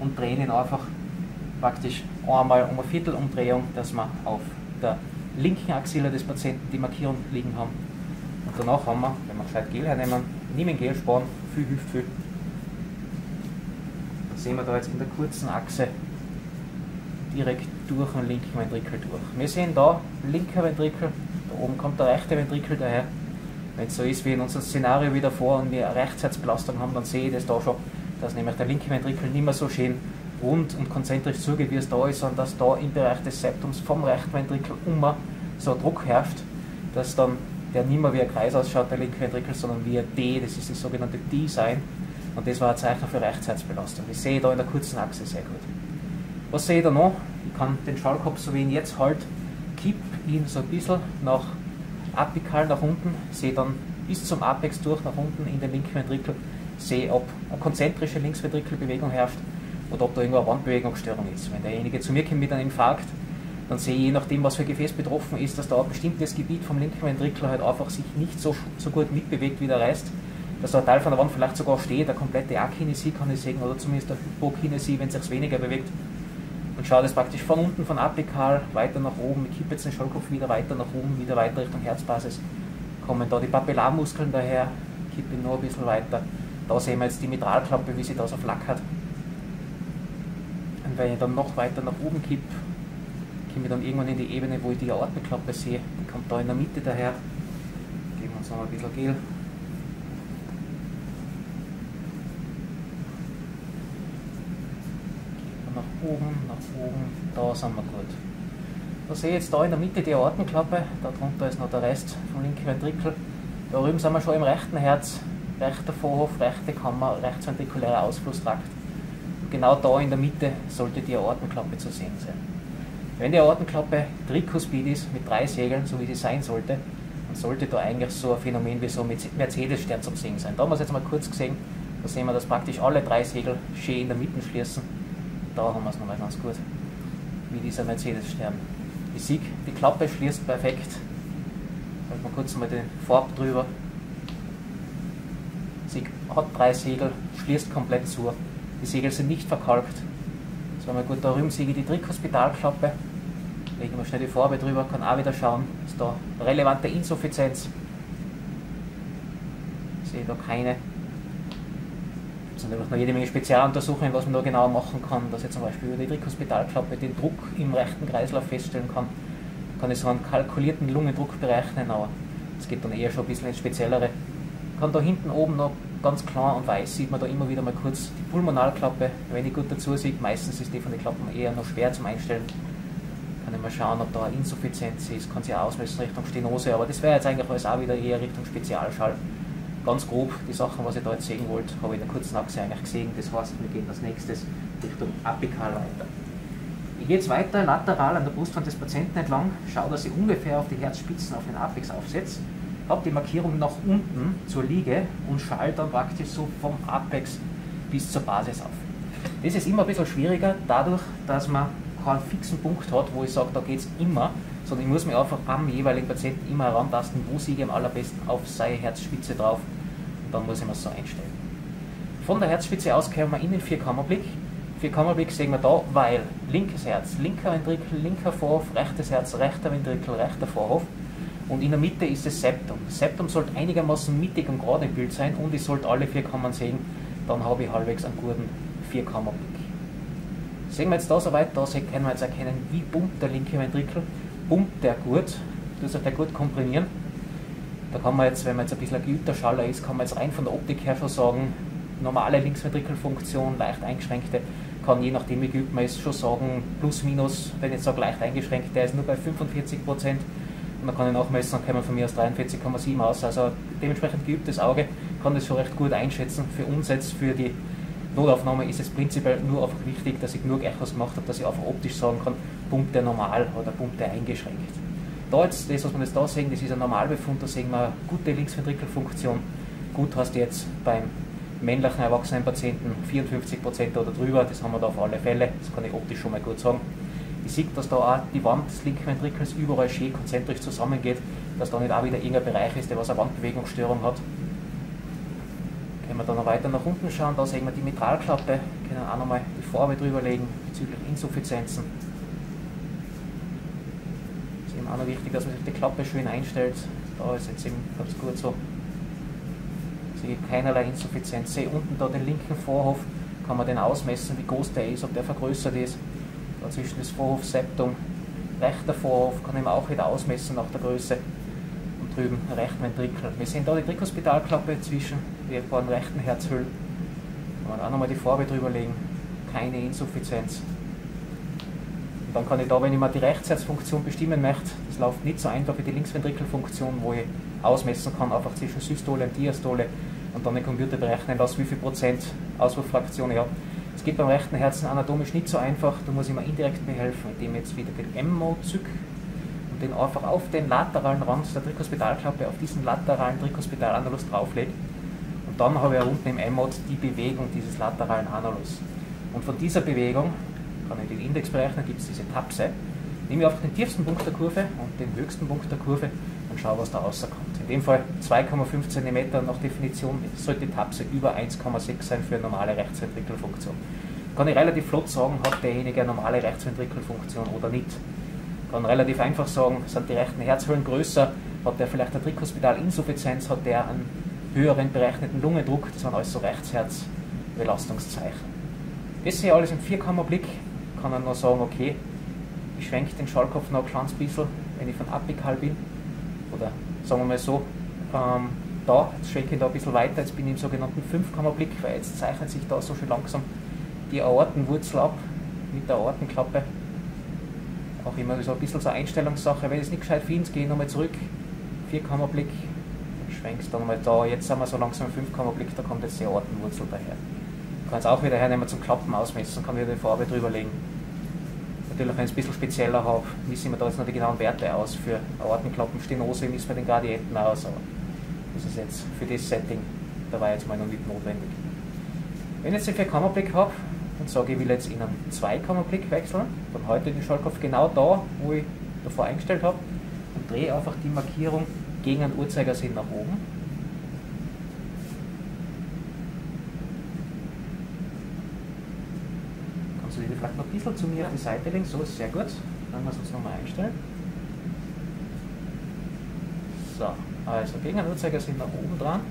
und drehen ihn einfach praktisch einmal um eine Viertelumdrehung, dass wir auf der linken Axilla des Patienten die Markierung liegen haben. Und danach haben wir, wenn wir gescheit Gel hernehmen, nehmen Gel sparen, viel hilft viel. Das sehen wir da jetzt in der kurzen Achse direkt durch den linken Ventrikel durch. Wir sehen da linker Ventrikel, da oben kommt der rechte Ventrikel daher. Wenn es so ist wie in unserem Szenario wieder vor und wir eine Rechtsherzbelastung haben, dann sehe ich das da schon, dass nämlich der linke Ventrikel nicht mehr so schön rund und konzentrisch zugeht, wie es da ist, sondern dass da im Bereich des Septums vom rechten Ventrikel immer so Druck herrscht, dass dann der nicht mehr wie ein Kreis ausschaut, der linke Ventrikel, sondern wie ein D, das ist das sogenannte D-Sein. Und das war ein Zeichen für Rechtsherzbelastung. Das sehe ich da in der kurzen Achse sehr gut. Was sehe ich da noch? Ich kann den Schallkopf, so wie ihn jetzt halt, kipp ihn so ein bisschen nach apikal nach unten, sehe dann bis zum Apex durch nach unten in den linken Ventrikel, sehe, ob eine konzentrische Linksventrikelbewegung herrscht oder ob da irgendwo eine Wandbewegungsstörung ist. Wenn derjenige zu mir kommt mit einem Infarkt, dann sehe ich, je nachdem, was für Gefäß betroffen ist, dass da ein bestimmtes Gebiet vom linken Ventrikel halt einfach sich nicht so, so gut mitbewegt, wie der Rest. Dass da ein Teil von der Wand vielleicht sogar steht, der komplette Akinesie kann ich sehen, oder zumindest der Hypokinesie, wenn es sich weniger bewegt. Und schaue das praktisch von unten, von apikal, weiter nach oben, ich kippe jetzt den Schallkopf wieder weiter nach oben, wieder weiter Richtung Herzbasis. Kommen da die Papillarmuskeln daher, kippe noch ein bisschen weiter. Da sehen wir jetzt die Mitralklappe, wie sie da so flackert. Und wenn ich dann noch weiter nach oben kippe, komme ich dann irgendwann in die Ebene, wo ich die Aortenklappe sehe. Die kommt da in der Mitte daher. Geben wir uns noch ein bisschen Gel. nach oben, nach oben, da sind wir gut. Da sehe ich jetzt da in der Mitte die Aortenklappe, darunter ist noch der Rest vom linken Ventrikel. Da drüben sind wir schon im rechten Herz, rechter Vorhof, rechte Kammer, rechtsventrikulärer Ausflusstrakt. Und genau da in der Mitte sollte die Aortenklappe zu sehen sein. Wenn die Aortenklappe Trikuspid ist, mit drei Segeln, so wie sie sein sollte, dann sollte da eigentlich so ein Phänomen wie so ein Mercedes-Stern zum Sehen sein. Da haben wir es jetzt mal kurz gesehen, da sehen wir, dass praktisch alle drei Segel schön in der Mitte schließen. Da haben wir es nochmal ganz gut, wie dieser Mercedes-Stern. Die Sieg, die Klappe schließt perfekt. Halt mal kurz mal den Farb drüber. Sie hat drei Segel, schließt komplett zu. Die Segel sind nicht verkalkt. So mal gut, da drüben sehe ich die Trickhospitalklappe legen wir schnell die Farbe drüber, kann auch wieder schauen, ist da relevante Insuffizienz. Ich sehe da keine. Sind natürlich noch jede Menge Spezialuntersuchungen, was man da genau machen kann, dass ich zum Beispiel über die Trickhospitalklappe den Druck im rechten Kreislauf feststellen kann. Kann ich so einen kalkulierten Lungendruck berechnen, aber es geht dann eher schon ein bisschen ins Speziellere. Kann da hinten oben noch ganz klar und weiß sieht man da immer wieder mal kurz die Pulmonalklappe, wenn ich gut dazu sehe, meistens ist die von den Klappen eher noch schwer zum Einstellen kann ich mal schauen, ob da eine Insuffizienz ist, kann sich ausmessen Richtung Stenose, aber das wäre jetzt eigentlich alles auch wieder eher Richtung Spezialschall. Ganz grob, die Sachen, was ihr da jetzt sehen wollt, habe ich in der kurzen Achse eigentlich gesehen. Das heißt, wir gehen als nächstes Richtung apikal weiter. Ich gehe jetzt weiter lateral an der Brustwand des Patienten entlang, schaue, dass ich ungefähr auf die Herzspitzen auf den Apex aufsetze, habe die Markierung nach unten zur Liege und schalte dann praktisch so vom Apex bis zur Basis auf. Das ist immer ein bisschen schwieriger, dadurch, dass man keinen fixen Punkt hat, wo ich sage, da geht es immer, sondern ich muss mich einfach am jeweiligen Patienten immer herantasten, wo siege ich am allerbesten auf seine Herzspitze drauf dann muss ich mir so einstellen. Von der Herzspitze aus kommen wir in den Vierkammerblick. Vierkammerblick sehen wir da, weil linkes Herz, linker Ventrikel, linker Vorhof, rechtes Herz, rechter Ventrikel, rechter Vorhof und in der Mitte ist das Septum. Das Septum sollte einigermaßen mittig und gerade im Bild sein und ich sollte alle vier Kammern sehen, dann habe ich halbwegs einen guten Vierkammerblick. Sehen wir jetzt da soweit, da können wir jetzt erkennen, wie pumpt der linke Ventrikel, pumpt der gut, tut sich der gut komprimieren. Da kann man jetzt, wenn man jetzt ein bisschen ein geübter Schaller ist, kann man jetzt rein von der Optik her schon sagen, normale Linksventrikelfunktion, leicht eingeschränkte, kann je nachdem wie geübt man ist, schon sagen, plus minus, wenn ich jetzt sage leicht eingeschränkt, der ist nur bei 45 Prozent und dann kann ich nachmessen, dann kommen von mir aus 43,7 aus. Also dementsprechend geübtes Auge kann das schon recht gut einschätzen. Für uns jetzt, für die Notaufnahme ist es prinzipiell nur einfach wichtig, dass ich genug Echos gemacht habe, dass ich einfach optisch sagen kann, pumpt der normal oder pumpt der eingeschränkt. Da jetzt, das, was wir jetzt da sehen, das ist ein Normalbefund, da sehen wir gute Linksventrikelfunktion. Gut hast du jetzt beim männlichen erwachsenen Patienten 54% oder drüber, das haben wir da auf alle Fälle, das kann ich optisch schon mal gut sagen. Ich sehe, dass da auch die Wand des linken Ventrikels überall schön konzentrisch zusammengeht, dass da nicht auch wieder irgendein Bereich ist, der was eine Wandbewegungsstörung hat. Wenn wir dann noch weiter nach unten schauen, da sehen wir die Mitralklappe, können auch nochmal die Farbe drüberlegen bezüglich Insuffizienzen. Es ist auch noch wichtig, dass man sich die Klappe schön einstellt. Da ist jetzt eben ganz gut so. Sehe keinerlei Insuffizienz. Sehe unten da den linken Vorhof, kann man den ausmessen, wie groß der ist, ob der vergrößert ist. Da zwischen das Vorhofseptum, rechter Vorhof, kann ich auch wieder ausmessen nach der Größe drüben, rechten Ventrikel. Wir sehen da die Trikospitalklappe zwischen den beiden rechten Herzhüllen. Kann man auch nochmal die Farbe drüber legen. Keine Insuffizienz. Und dann kann ich da, wenn ich mal die Rechtsherzfunktion bestimmen möchte, das läuft nicht so einfach wie die Linksventrikelfunktion, wo ich ausmessen kann, einfach zwischen Systole und Diastole und dann den Computer berechnen lasse, wie viel Prozent Auswurffraktion ich habe. Es geht beim rechten Herzen anatomisch nicht so einfach, da muss ich mir indirekt behelfen, indem ich jetzt wieder den M-Mode zück den einfach auf den lateralen Rand der Trikospitalklappe, auf diesen lateralen Trikospitalanulus drauflege. Und dann habe ich unten im M-Mod die Bewegung dieses lateralen Anulus. Und von dieser Bewegung, kann ich den Index berechnen, gibt es diese Tapse, nehme ich einfach den tiefsten Punkt der Kurve und den höchsten Punkt der Kurve und schaue, was da rauskommt. In dem Fall 2,5 cm nach Definition sollte die Tapse über 1,6 sein für eine normale Rechtsventrikelfunktion. Kann ich relativ flott sagen, hat derjenige eine normale Rechtsventrikelfunktion oder nicht kann relativ einfach sagen, sind die rechten Herzhöhlen größer, hat der vielleicht eine Trikospitalinsuffizienz, hat der einen höheren berechneten Lungendruck, das sind alles so Rechtsherzbelastungszeichen. Das sehe ich alles im Vierkammerblick, kann dann noch sagen, okay, ich schwenke den Schallkopf noch ein kleines bisschen, wenn ich von apikal bin, oder sagen wir mal so, ähm, da, jetzt schwenke ich da ein bisschen weiter, jetzt bin ich im sogenannten Fünfkammerblick, weil jetzt zeichnet sich da so schön langsam die Aortenwurzel ab mit der Aortenklappe auch immer so ein bisschen so eine Einstellungssache. Wenn es nicht gescheit findest, geh nochmal zurück. Vierkammerblick, schwenkst dann mal da. Jetzt sind wir so langsam im Fünfkammerblick, da kommt jetzt die Aortenwurzel daher. Du kannst auch wieder hernehmen zum Klappen ausmessen, kann wieder die Farbe drüberlegen. Natürlich, ich ein bisschen spezieller habe, wissen wir da jetzt noch die genauen Werte aus. Für Aortenklappenstenose misst man den Gradienten aus, aber das ist jetzt für das Setting, da war jetzt mal noch nicht notwendig. Wenn ich jetzt den Vierkammerblick habe, und sage, ich will jetzt in einen Zweikammerblick wechseln, dann halte ich den Schaltkopf genau da, wo ich davor eingestellt habe und drehe einfach die Markierung gegen einen Uhrzeigersinn nach oben. Kannst du die vielleicht noch ein bisschen zu mir auf die Seite legen? So ist sehr gut. Dann wir es nochmal einstellen. So, also gegen einen Uhrzeigersinn nach oben dran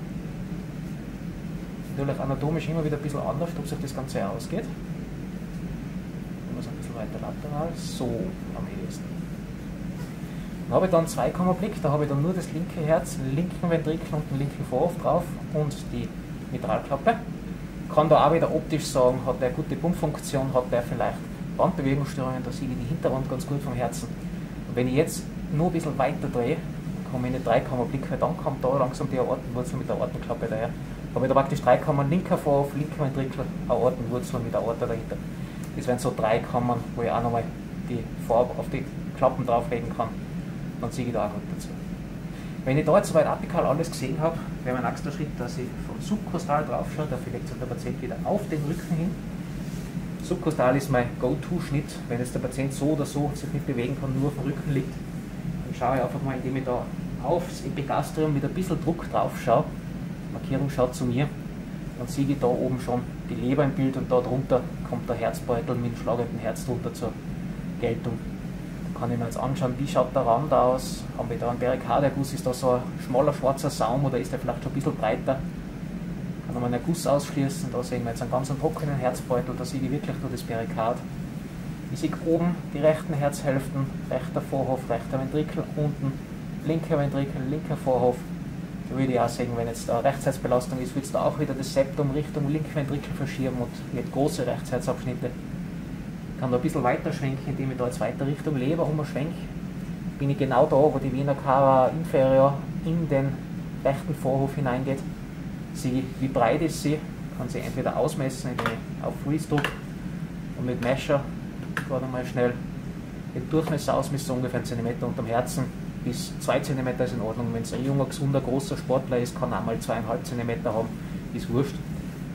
natürlich anatomisch immer wieder ein bisschen anders, ob sich das Ganze ausgeht. Nehmen wir es ein bisschen weiter lateral, so am ehesten. Dann habe ich dann zwei Kammerblick, da habe ich dann nur das linke Herz, den linken Ventrikel und den linken Vorhof drauf und die Mitralklappe. Kann da auch wieder optisch sagen, hat der gute Pumpfunktion, hat der vielleicht Bandbewegungsstörungen, da ich die Hinterwand ganz gut vom Herzen. Und wenn ich jetzt nur ein bisschen weiter drehe, komme ich in den Dreikammerblick, weil dann kommt da langsam die Aortenwurzel mit der Aortenklappe daher habe ich da praktisch drei Kammern, linker Vorhof, linker Ventrikel, Aortenwurzel mit Aorta dahinter. Das wären so drei Kammern, wo ich auch nochmal die Farbe auf die Klappen drauflegen kann. Dann sehe ich da auch gut dazu. Wenn ich da jetzt soweit apikal alles gesehen habe, wäre mein nächster Schritt, dass ich vom Subkostal drauf schaue, dafür legt sich der Patient wieder auf den Rücken hin. Subkostal ist mein Go-To-Schnitt, wenn jetzt der Patient so oder so sich nicht bewegen kann, nur auf dem Rücken liegt. Dann schaue ich einfach mal, indem ich da aufs Epigastrium mit ein bisschen Druck drauf schaue, Markierung schaut zu mir, dann sehe ich da oben schon die Leber im Bild und da drunter kommt der Herzbeutel mit dem schlagenden Herz drunter zur Geltung. Da kann ich mir jetzt anschauen, wie schaut der Rand aus, haben wir da einen Perikarderguss, ist da so ein schmaler schwarzer Saum oder ist der vielleicht schon ein bisschen breiter? Kann man einen Guss ausschließen, da sehen wir jetzt einen ganz trockenen Herzbeutel, da sehe ich wirklich nur das Perikard. Ich sehe oben die rechten Herzhälften, rechter Vorhof, rechter Ventrikel, unten linker Ventrikel, linker Vorhof, da würde ich auch sagen, wenn jetzt da Rechtsherzbelastung ist, würdest du auch wieder das Septum Richtung Linkventrikel verschieben und nicht große Rechtsherzabschnitte. Ich kann da ein bisschen weiter schwenken, indem ich da jetzt weiter Richtung Leber umschwenke. Bin ich genau da, wo die Vena cava inferior in den rechten Vorhof hineingeht. Sehe, wie breit ist sie, kann sie entweder ausmessen, indem ich auf Freeze und mit Mesher gerade mal schnell den Durchmesser ausmesse, ungefähr einen Zentimeter unterm Herzen bis 2 cm ist in Ordnung. Wenn es ein junger, gesunder, großer Sportler ist, kann er auch mal 2,5 cm haben, ist wurscht.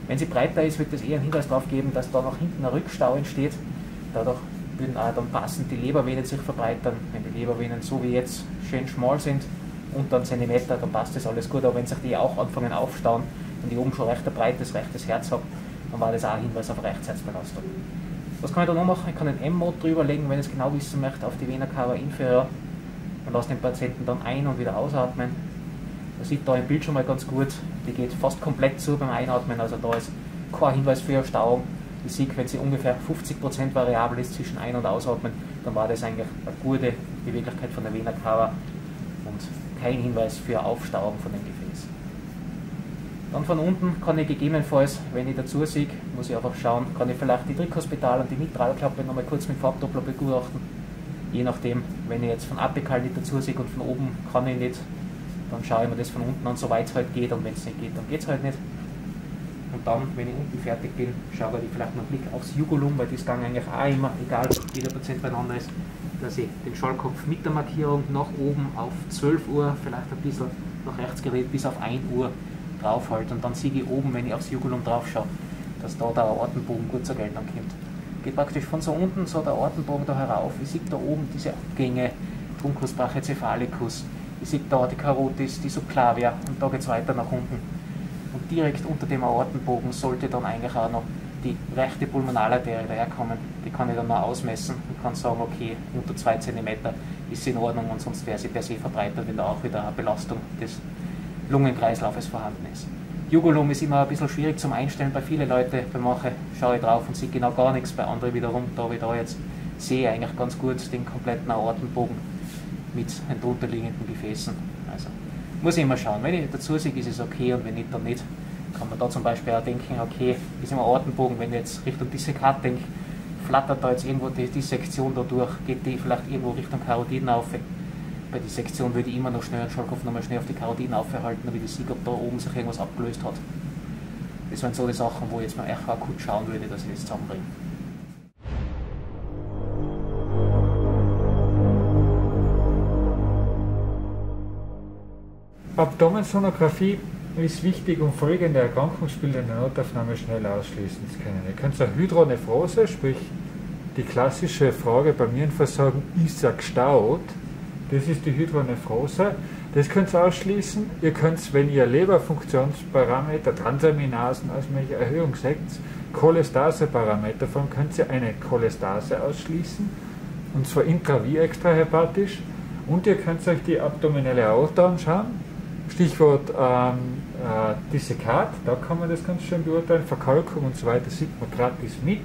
Wenn sie breiter ist, wird das eher einen Hinweis darauf geben, dass da nach hinten ein Rückstau entsteht. Dadurch würden auch dann passend die Lebervenen sich verbreitern. Wenn die Lebervenen so wie jetzt schön schmal sind, unter einen Zentimeter, dann passt das alles gut. Aber wenn sich die auch anfangen aufstauen und die oben schon recht ein breites rechtes Herz haben, dann war das auch ein Hinweis auf Rechtsherzbelastung. Was kann ich da noch machen? Ich kann einen M-Mode drüberlegen, wenn ich es genau wissen möchte, auf die Vena cava inferior. Man lässt den Patienten dann ein- und wieder ausatmen. Man sieht da im Bild schon mal ganz gut, die geht fast komplett zu beim Einatmen, also da ist kein Hinweis für Stauung. Ich sehe, wenn sie ungefähr 50% variabel ist zwischen Ein- und Ausatmen, dann war das eigentlich eine gute Beweglichkeit von der Vena cava und kein Hinweis für Aufstauung von dem Gefäß. Dann von unten kann ich gegebenenfalls, wenn ich dazu sehe, muss ich einfach schauen, kann ich vielleicht die Trikospital und die Mitralklappe nochmal kurz mit Farbdoppler begutachten. Je nachdem, wenn ich jetzt von apikal nicht dazu sehe und von oben kann ich nicht, dann schaue ich mir das von unten an, soweit es halt geht und wenn es nicht geht, dann geht es halt nicht. Und dann, wenn ich unten fertig bin, schaue ich vielleicht noch einen Blick aufs Jugulum, weil das dann eigentlich auch immer, egal ob jeder Patient beieinander ist, dass ich den Schallkopf mit der Markierung nach oben auf 12 Uhr, vielleicht ein bisschen nach rechts gerät, bis auf 1 Uhr draufhalte. Und dann sehe ich oben, wenn ich aufs Jugulum drauf schaue, dass da der Aortenbogen gut zur Geltung kommt. Geht praktisch von so unten so der Aortenbogen da herauf. Ich sehe da oben diese Abgänge, Truncus brachycephalicus. Ich sehe da die Karotis, die Subclavia und da geht es weiter nach unten. Und direkt unter dem Aortenbogen sollte dann eigentlich auch noch die rechte Pulmonalarterie daherkommen. Die kann ich dann noch ausmessen und kann sagen, okay, unter 2 cm ist sie in Ordnung und sonst wäre sie per se verbreitert, wenn da auch wieder eine Belastung des Lungenkreislaufes vorhanden ist. Jugulum ist immer ein bisschen schwierig zum Einstellen bei vielen Leuten. Bei manchen schaue ich drauf und sehe genau gar nichts, bei anderen wiederum, da wie da jetzt, sehe ich eigentlich ganz gut den kompletten Aortenbogen mit den drunterliegenden Gefäßen. Also muss ich immer schauen. Wenn ich dazu sehe, ist es okay und wenn nicht, dann nicht. Kann man da zum Beispiel auch denken, okay, ist im Aortenbogen, wenn ich jetzt Richtung Dissekat denke, flattert da jetzt irgendwo die Dissektion da durch, geht die vielleicht irgendwo Richtung Karotiden auf. Bei der Sektion würde ich immer noch schnell den Schallkopf nochmal schnell auf die Karotiden aufhalten, damit ich sehe, ob da oben sich irgendwas abgelöst hat. Das sind so die Sachen, wo ich jetzt mal echt akut schauen würde, dass ich das zusammenbringe. Abdomensonographie ist wichtig, um folgende Erkrankungsbilder in der Notaufnahme schnell ausschließen zu können. Ihr könnt eine Hydronephrose, sprich die klassische Frage beim Nierenversagen, ist er gestaut? Das ist die Hydronephrose. Das könnt ihr ausschließen. Ihr könnt, wenn ihr Leberfunktionsparameter, Transaminasen als welche Erhöhung seht, Cholestaseparameter von, könnt ihr eine Cholestase ausschließen, und zwar intravie extrahepatisch. Und ihr könnt euch die abdominelle Aorta anschauen. Stichwort ähm, äh, Dissekat, da kann man das ganz schön beurteilen. Verkalkung und so weiter sieht man gratis mit.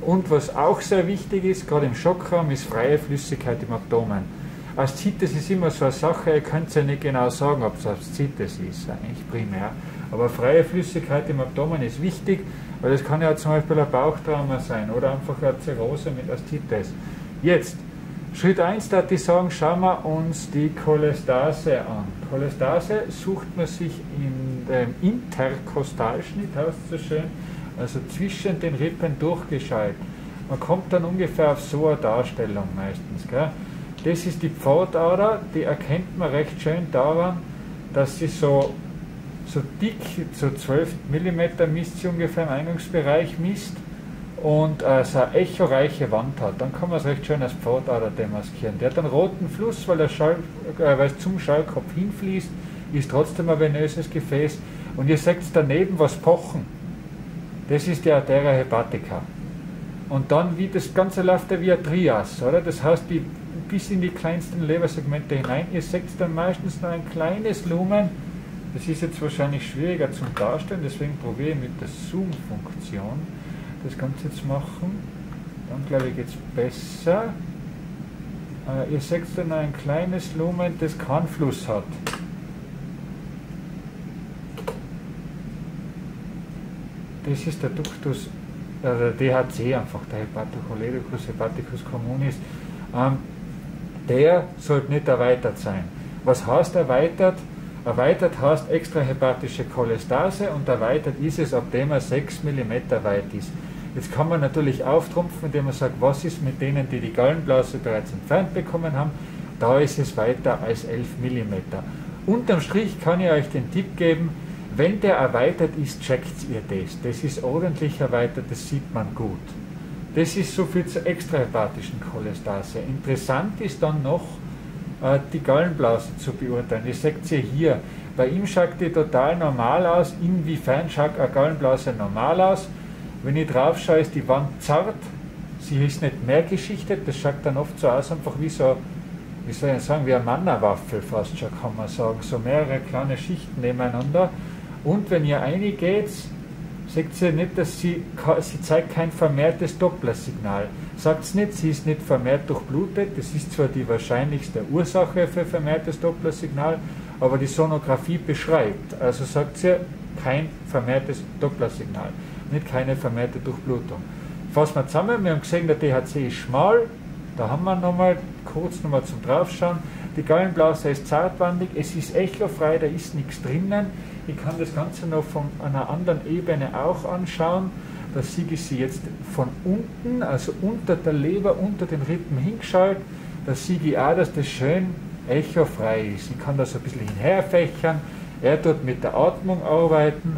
Und was auch sehr wichtig ist, gerade im Schockraum, ist freie Flüssigkeit im Abdomen. Aszites ist immer so eine Sache, ihr könnt ja nicht genau sagen, ob es Aszites ist, eigentlich primär. Aber freie Flüssigkeit im Abdomen ist wichtig, weil das kann ja zum Beispiel ein Bauchtrauma sein oder einfach eine Zirrhose mit Aszites. Jetzt, Schritt 1, da ich sagen, schauen wir uns die Cholestase an. Cholestase sucht man sich in dem Interkostalschnitt, heißt es so schön, also zwischen den Rippen durchgescheit. Man kommt dann ungefähr auf so eine Darstellung meistens. Gell? Das ist die Pfortader, die erkennt man recht schön daran, dass sie so, so dick, so 12 mm misst sie ungefähr im Eingangsbereich misst und äh, so eine echoreiche Wand hat. Dann kann man es recht schön als Pfortader demaskieren. Der hat einen roten Fluss, weil, der Schall, äh, es zum Schallkopf hinfließt, ist trotzdem ein venöses Gefäß. Und ihr seht daneben was pochen. Das ist die Arteria hepatica. Und dann, wie das Ganze läuft, ja wie ein Trias, oder? Das heißt, die bis in die kleinsten Lebersegmente hinein. Ihr seht dann meistens nur ein kleines Lumen. Das ist jetzt wahrscheinlich schwieriger zum Darstellen, deswegen probiere ich mit der Zoom-Funktion das Ganze zu machen. Dann glaube ich es besser. Äh, ihr seht dann ein kleines Lumen, das keinen Fluss hat. Das ist der Ductus, also der DHC einfach, der Hepatocholericus hepaticus communis. Ähm, der sollte nicht erweitert sein. Was heißt erweitert? Erweitert heißt extrahepatische Cholestase und erweitert ist es, ab dem er 6 mm weit ist. Jetzt kann man natürlich auftrumpfen, indem man sagt, was ist mit denen, die die Gallenblase bereits entfernt bekommen haben. Da ist es weiter als 11 mm. Unterm Strich kann ich euch den Tipp geben, Wenn der erweitert ist, checkt ihr das. Das ist ordentlich erweitert, das sieht man gut. Das ist so viel zur extrahepatischen Cholestase. Interessant ist dann noch, äh, die Gallenblase zu beurteilen. Ihr seht sie hier. Bei ihm schaut die total normal aus. Inwiefern schaut eine Gallenblase normal aus? Wenn ich drauf schaue, ist die Wand zart. Sie ist nicht mehr geschichtet. Das schaut dann oft so aus, einfach wie so, wie soll ich sagen, wie eine Mannerwaffel fast schon, kann man sagen. So mehrere kleine Schichten nebeneinander. Und wenn ihr reingeht, sagt ihr nicht, dass sie, sie zeigt kein vermehrtes Dopplersignal. Sagt es nicht, sie ist nicht vermehrt durchblutet. Das ist zwar die wahrscheinlichste Ursache für vermehrtes Dopplersignal, aber die Sonographie beschreibt. Also sagt sie kein vermehrtes Dopplersignal, nicht keine vermehrte Durchblutung. Fassen wir zusammen, wir haben gesehen, der DHC ist schmal, da haben wir nochmal kurz nochmal zum Draufschauen. Die Gallenblase ist zartwandig, es ist echofrei, da ist nichts drinnen. Ich kann das Ganze noch von einer anderen Ebene auch anschauen. Da sehe ich sie jetzt von unten, also unter der Leber, unter den Rippen hingeschaut. Da sehe ich auch, dass das schön echofrei ist. Ich kann das ein bisschen hinherfächern. Er tut mit der Atmung arbeiten.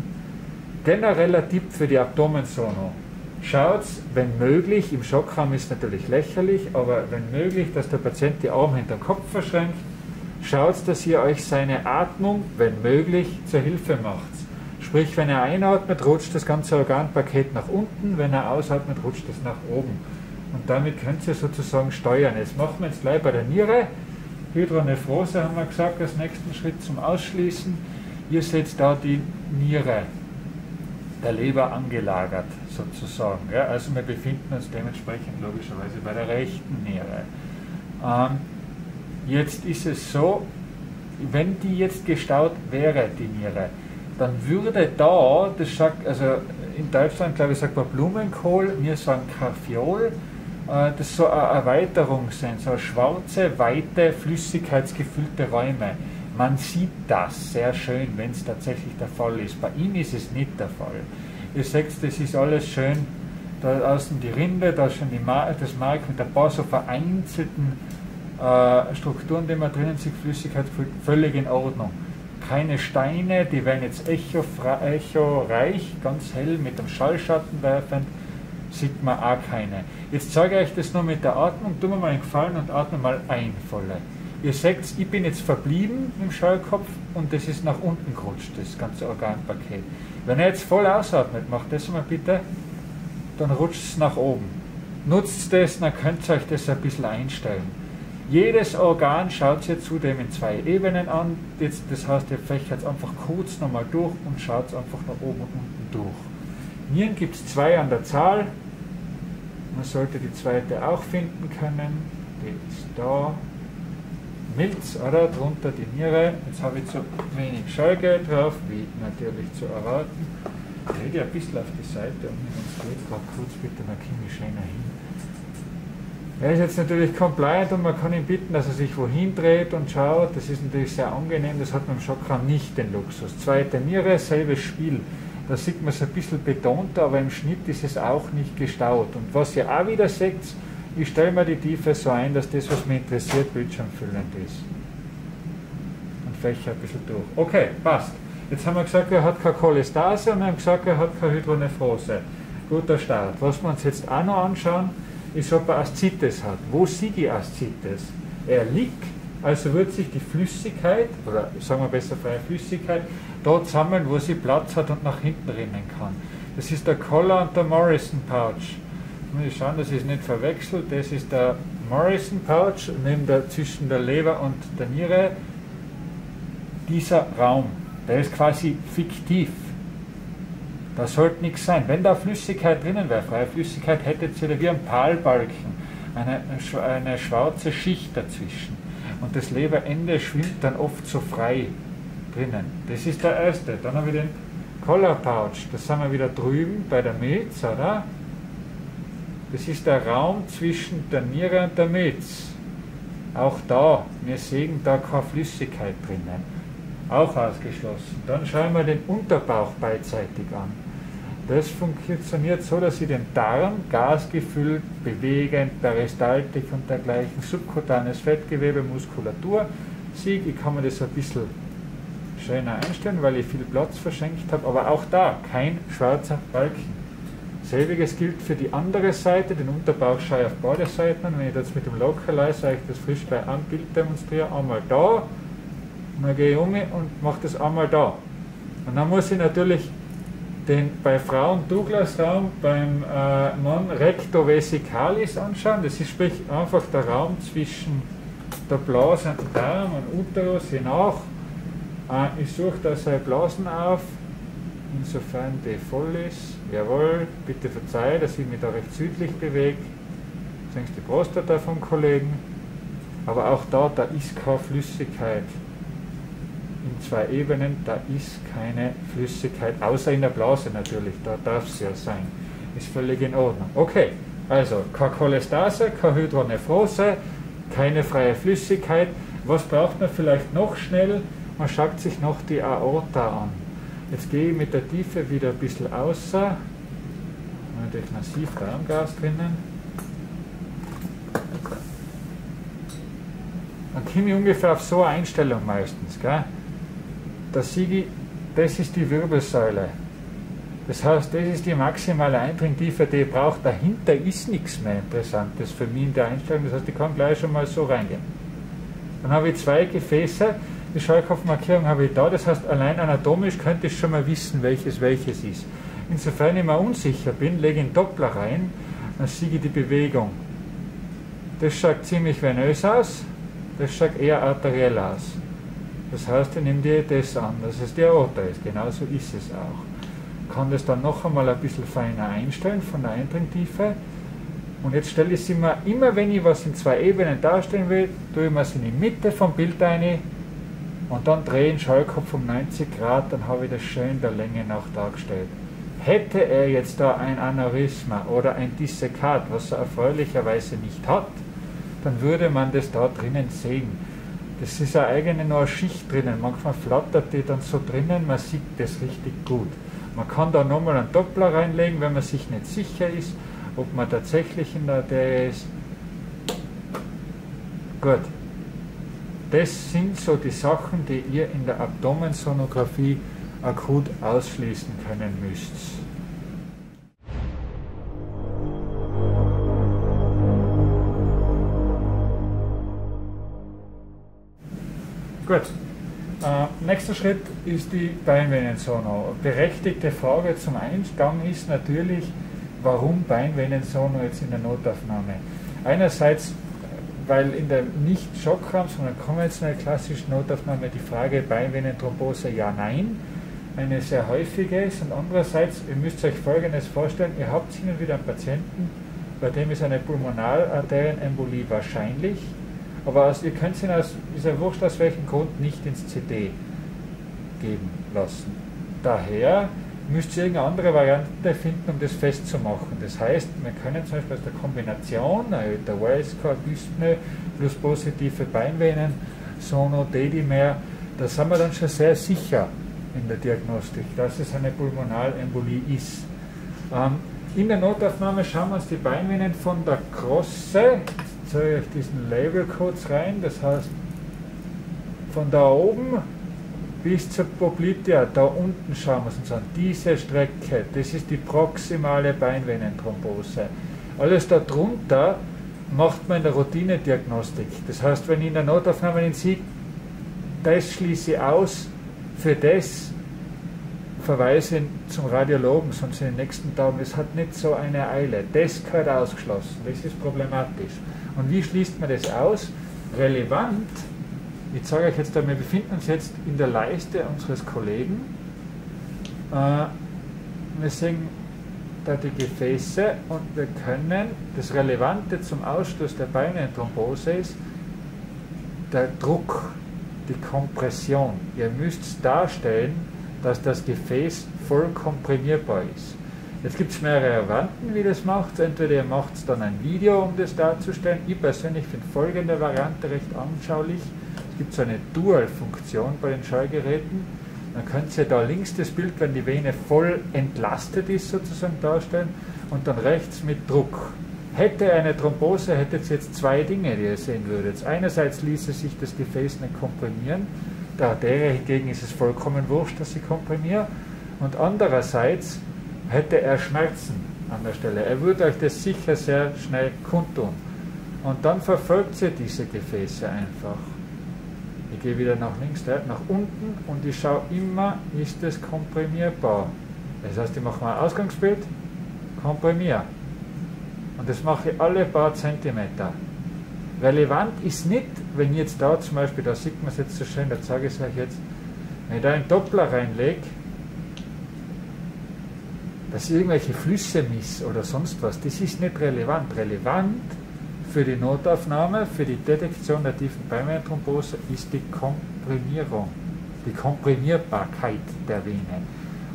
Genereller Tipp für die Abdomensono. Schaut, wenn möglich, im Schockraum ist natürlich lächerlich, aber wenn möglich, dass der Patient die Arme hinter den Kopf verschränkt schaut, dass ihr euch seine Atmung, wenn möglich, zur Hilfe macht. Sprich, wenn er einatmet, rutscht das ganze Organpaket nach unten, wenn er ausatmet, rutscht es nach oben. Und damit könnt ihr sozusagen steuern. Jetzt machen wir jetzt gleich bei der Niere. Hydronephrose haben wir gesagt, als nächsten Schritt zum Ausschließen. Ihr seht da die Niere der Leber angelagert, sozusagen. Ja, also wir befinden uns dementsprechend logischerweise bei der rechten Niere. Ähm, Jetzt ist es so, wenn die jetzt gestaut wäre, die Niere, dann würde da, das sagt, also in Deutschland glaube ich sagt man Blumenkohl, wir sagen Karfiol, äh, das soll eine Erweiterung sein, so schwarze, weite, flüssigkeitsgefüllte Räume. Man sieht das sehr schön, wenn es tatsächlich der Fall ist. Bei ihm ist es nicht der Fall. Ihr seht, das ist alles schön, da außen die Rinde, da schon die Mar das Mark mit ein paar so vereinzelten äh, Strukturen, die man drinnen sieht, Flüssigkeit völlig in Ordnung. Keine Steine, die werden jetzt echoreich, echo ganz hell mit dem Schallschatten werfend, sieht man auch keine. Jetzt zeige ich euch das nur mit der Atmung, tun wir mal einen Gefallen und atme mal ein volle. Ihr seht, ich bin jetzt verblieben im Schallkopf und das ist nach unten gerutscht, das ganze Organpaket. Wenn ihr jetzt voll ausatmet, macht das mal bitte, dann rutscht es nach oben. Nutzt das, dann könnt ihr euch das ein bisschen einstellen. Jedes Organ schaut sich zudem in zwei Ebenen an. Jetzt, das heißt, ihr fächert es einfach kurz nochmal durch und schaut es einfach nach oben und unten durch. Nieren gibt es zwei an der Zahl. Man sollte die zweite auch finden können. Die ist da. Milz, oder? Drunter die Niere. Jetzt habe ich zu wenig Schallgeld drauf, wie natürlich zu erwarten. Ich rede ein bisschen auf die Seite und wenn es geht, gerade kurz bitte, dann komme ich schöner hin. Er ist jetzt natürlich compliant und man kann ihn bitten, dass er sich wohin dreht und schaut. Das ist natürlich sehr angenehm, das hat man im Chakra nicht den Luxus. Zweite Niere, selbes Spiel. Da sieht man es ein bisschen betont, aber im Schnitt ist es auch nicht gestaut. Und was ihr auch wieder seht, ich stelle mir die Tiefe so ein, dass das, was mich interessiert, bildschirmfüllend ist. Und fächer ein bisschen durch. Okay, passt. Jetzt haben wir gesagt, er hat keine Cholestase und wir haben gesagt, er hat keine Hydronephrose. Guter Start. Was wir uns jetzt auch noch anschauen, ist, ob er Aszites hat. Wo sieht die Aszites? Er liegt, also wird sich die Flüssigkeit, oder sagen wir besser freie Flüssigkeit, dort sammeln, wo sie Platz hat und nach hinten rinnen kann. Das ist der Collar und der Morrison Pouch. Muss ich schauen, dass ich es nicht verwechsel. Das ist der Morrison Pouch neben der, zwischen der Leber und der Niere. Dieser Raum, der ist quasi fiktiv. Da sollte nichts sein. Wenn da Flüssigkeit drinnen wäre, freie Flüssigkeit, hättet ihr wie ein Palbalken, eine, eine schwarze Schicht dazwischen. Und das Leberende schwimmt dann oft so frei drinnen. Das ist der erste. Dann haben wir den Collar Pouch. Das sind wir wieder drüben bei der Milz, oder? Das ist der Raum zwischen der Niere und der Milz. Auch da, wir sehen da keine Flüssigkeit drinnen. Auch ausgeschlossen. Dann schauen wir den Unterbauch beidseitig an. Das funktioniert so, dass Sie den Darm gasgefüllt, bewegend, Peristaltik und dergleichen, subkutanes Fettgewebe, Muskulatur sieht. Ich kann mir das ein bisschen schöner einstellen, weil ich viel Platz verschenkt habe, aber auch da kein schwarzer Balken. Selbiges gilt für die andere Seite, den Unterbauch schaue ich auf beide Seiten. Wenn ich das mit dem Localizer euch das frisch bei einem Bild demonstriere, einmal da, und dann gehe ich um und mache das einmal da. Und dann muss ich natürlich den bei Frauen Douglas-Raum, beim äh, Mann Recto Vesicalis anschauen. Das ist sprich einfach der Raum zwischen der Blase und dem Darm und Uterus, nach. Äh, ich suche da seine Blasen auf, insofern die voll ist. Jawohl, bitte verzeih, dass ich mich da recht südlich bewege. Sie die Prostata vom Kollegen. Aber auch da, da ist keine Flüssigkeit in zwei Ebenen, da ist keine Flüssigkeit, außer in der Blase natürlich, da darf es ja sein. Ist völlig in Ordnung. Okay, also keine Cholestase, keine Hydronephrose, keine freie Flüssigkeit. Was braucht man vielleicht noch schnell? Man schaut sich noch die Aorta an. Jetzt gehe ich mit der Tiefe wieder ein bisschen außer. Natürlich massiv Darmgas drinnen. Dann komme ich ungefähr auf so eine Einstellung meistens. Da sehe ich, das ist die Wirbelsäule. Das heißt, das ist die maximale Eindringtiefe, die ich brauche. Dahinter ist nichts mehr Interessantes für mich in der Einstellung. Das heißt, ich kann gleich schon mal so reingehen. Dann habe ich zwei Gefäße. Die Schallkopfmarkierung habe ich da. Das heißt, allein anatomisch könnte ich schon mal wissen, welches welches ist. Insofern ich mir unsicher bin, lege ich einen Doppler rein, dann sehe ich die Bewegung. Das schaut ziemlich venös aus, das schaut eher arteriell aus. Das heißt, ich nehme dir das an, dass es die Aorta ist. Genauso ist es auch. Kann das dann noch einmal ein bisschen feiner einstellen von der Eindringtiefe. Und jetzt stelle ich sie mir, immer wenn ich was in zwei Ebenen darstellen will, tue ich mir es in die Mitte vom Bild ein und dann drehe ich den Schallkopf um 90 Grad, dann habe ich das schön der Länge nach dargestellt. Hätte er jetzt da ein Aneurysma oder ein Dissekat, was er erfreulicherweise nicht hat, dann würde man das da drinnen sehen. Das ist eine eigene neue Schicht drinnen. Manchmal flattert die dann so drinnen, man sieht das richtig gut. Man kann da nochmal einen Doppler reinlegen, wenn man sich nicht sicher ist, ob man tatsächlich in der Arterie ist. Gut. Das sind so die Sachen, die ihr in der Abdomensonographie akut ausschließen können müsst. Gut. Äh, nächster Schritt ist die Beinvenensono. Berechtigte Frage zum Eingang ist natürlich, warum Beinvenensono jetzt in der Notaufnahme? Einerseits, weil in der nicht Schockraum, sondern konventionell klassischen Notaufnahme die Frage Beinvenenthrombose ja, nein. Eine sehr häufige ist. Und andererseits, ihr müsst euch Folgendes vorstellen, ihr habt hin und wieder einen Patienten, bei dem ist eine Pulmonalarterienembolie wahrscheinlich, aber aus, ihr könnt ihn aus, ist ja wurscht aus welchem Grund, nicht ins CD geben lassen. Daher müsst ihr irgendeine andere Variante finden, um das festzumachen. Das heißt, wir können zum Beispiel aus der Kombination, der Wales-Dyspnoe plus positive Beinvenen, Sono, Dedimer, da sind wir dann schon sehr sicher in der Diagnostik, dass es eine Pulmonalembolie ist. Ähm, in der Notaufnahme schauen wir uns die Beinvenen von der Krosse, zeige euch diesen Label kurz rein. Das heißt, von da oben bis zur Poplitea, da unten schauen wir uns an, diese Strecke, das ist die proximale Beinvenenthrombose. Alles darunter macht man in der Routinediagnostik. Das heißt, wenn ich in der Notaufnahme den sieht, das schließe ich aus, für das verweise zum Radiologen, sonst in den nächsten Tagen, es hat nicht so eine Eile. Das gehört ausgeschlossen, das ist problematisch. Und wie schließt man das aus? Relevant, ich zeige euch jetzt, wir befinden uns jetzt in der Leiste unseres Kollegen. Äh, wir sehen da die Gefäße und wir können, das Relevante zum Ausschluss der Beinenthrombose ist der Druck, die Kompression. Ihr müsst darstellen, dass das Gefäß voll komprimierbar ist. Jetzt gibt es mehrere Varianten, wie das macht. Entweder ihr macht dann ein Video, um das darzustellen. Ich persönlich finde folgende Variante recht anschaulich. Gibt so eine Dual-Funktion bei den Schallgeräten. Dann könnt ihr da links das Bild, wenn die Vene voll entlastet ist, sozusagen darstellen und dann rechts mit Druck. Hätte eine Thrombose, hättet ihr jetzt zwei Dinge, die ihr sehen würdet. Einerseits ließe sich das Gefäß nicht komprimieren Der Arterie hingegen ist es vollkommen wurscht, dass ich komprimiere. Und andererseits hätte er Schmerzen an der Stelle. Er würde euch das sicher sehr schnell kundtun. Und dann verfolgt sie diese Gefäße einfach. Ich gehe wieder nach links, nach unten und ich schaue immer, ist es komprimierbar. Das heißt, ich mache mal ein Ausgangsbild, komprimiere. Und das mache ich alle paar Zentimeter. Relevant ist nicht, wenn ich jetzt da zum Beispiel, da sieht man es jetzt so schön, da zeige ich es euch jetzt, wenn ich da einen Doppler reinlege, dass ich irgendwelche Flüsse miss oder sonst was, das ist nicht relevant. Relevant für die Notaufnahme, für die Detektion der tiefen Beinvenenthrombose ist die Komprimierung, die Komprimierbarkeit der Vene.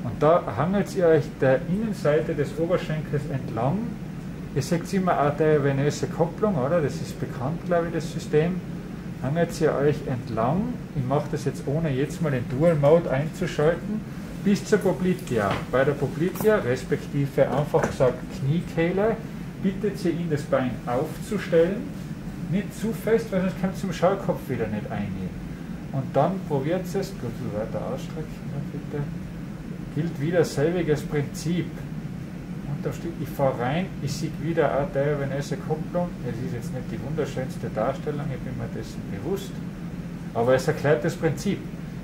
Und da hangelt ihr euch der Innenseite des Oberschenkels entlang. Ihr seht immer arteriovenöse Kopplung, oder? Das ist bekannt, glaube ich, das System. Hangelt ihr euch entlang. Ich mache das jetzt ohne jetzt mal den Dual Mode einzuschalten bis zur Poplitea. Bei der Poplitea, respektive einfach gesagt Kniekehle, bittet sie ihn, das Bein aufzustellen, nicht zu fest, weil sonst kommt zum Schallkopf wieder nicht eingehen. Und dann probiert es, gut, weiter ausstrecken, bitte. Gilt wieder selbiges Prinzip. Unterstützt, ich fahre rein, ich sehe wieder arteriovenöse Kupplung. Es ist jetzt nicht die wunderschönste Darstellung, ich bin mir dessen bewusst. Aber es erklärt das Prinzip.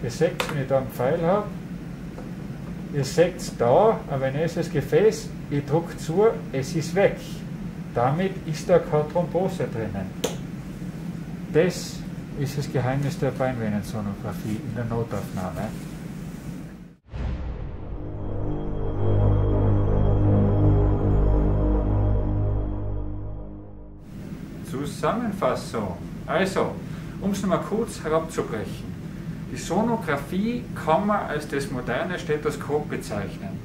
Ihr seht, wenn ich da einen Pfeil habe, Ihr seht da ein venöses Gefäß, ich drücke zu, es ist weg. Damit ist da keine Thrombose drinnen. Das ist das Geheimnis der Beinvenensonographie in der Notaufnahme. Zusammenfassung. Also, um es nochmal kurz herabzubrechen. Die Sonographie kann man als das moderne Stethoskop bezeichnen.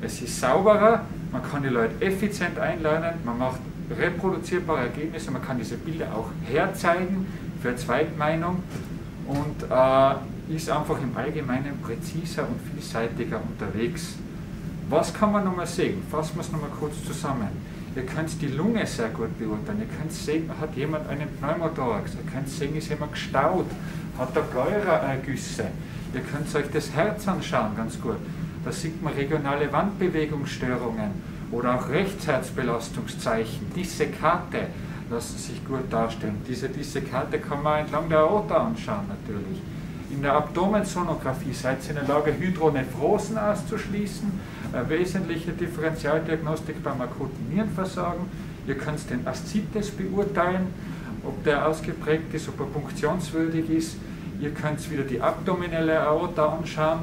Es ist sauberer, man kann die Leute effizient einlernen, man macht reproduzierbare Ergebnisse, man kann diese Bilder auch herzeigen für Zweitmeinung und äh, ist einfach im Allgemeinen präziser und vielseitiger unterwegs. Was kann man nochmal sehen? Fassen wir es nochmal kurz zusammen. Ihr könnt die Lunge sehr gut beurteilen. Ihr könnt sehen, hat jemand einen Pneumothorax. Ihr könnt sehen, ist jemand gestaut hat er Pleuraergüsse. Ihr könnt euch das Herz anschauen, ganz gut. Da sieht man regionale Wandbewegungsstörungen oder auch Rechtsherzbelastungszeichen. Dissekate lassen sich gut darstellen. Diese Dissekate kann man entlang der Aorta anschauen natürlich. In der Abdomensonographie seid ihr in der Lage, Hydronephrosen auszuschließen, eine wesentliche Differentialdiagnostik beim akuten Nierenversagen. Ihr könnt den Aszites beurteilen, ob der ausgeprägt ist, ob er punktionswürdig ist. Ihr könnt wieder die abdominelle Aorta anschauen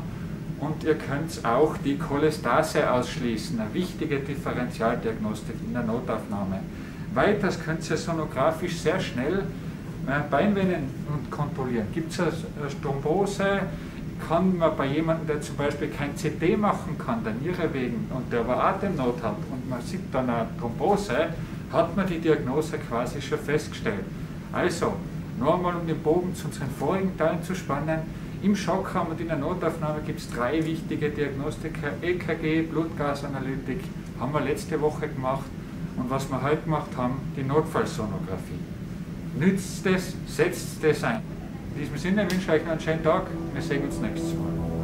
und ihr könnt auch die Cholestase ausschließen, eine wichtige Differentialdiagnostik in der Notaufnahme. Weiters könnt ihr sonografisch sehr schnell äh, Beinvenen kontrollieren. Gibt es eine Thrombose? Kann man bei jemandem, der zum Beispiel kein CT machen kann, der Niere wegen und der aber Atemnot hat und man sieht dann eine Thrombose, hat man die Diagnose quasi schon festgestellt. Also, noch einmal um den Bogen zu unseren vorigen Teilen zu spannen, im Schockraum und in der Notaufnahme gibt es drei wichtige Diagnostika, EKG, Blutgasanalytik, haben wir letzte Woche gemacht und was wir heute gemacht haben, die Notfallsonographie. Nützt es, setzt es ein. In diesem Sinne wünsche ich euch noch einen schönen Tag, wir sehen uns nächstes Mal.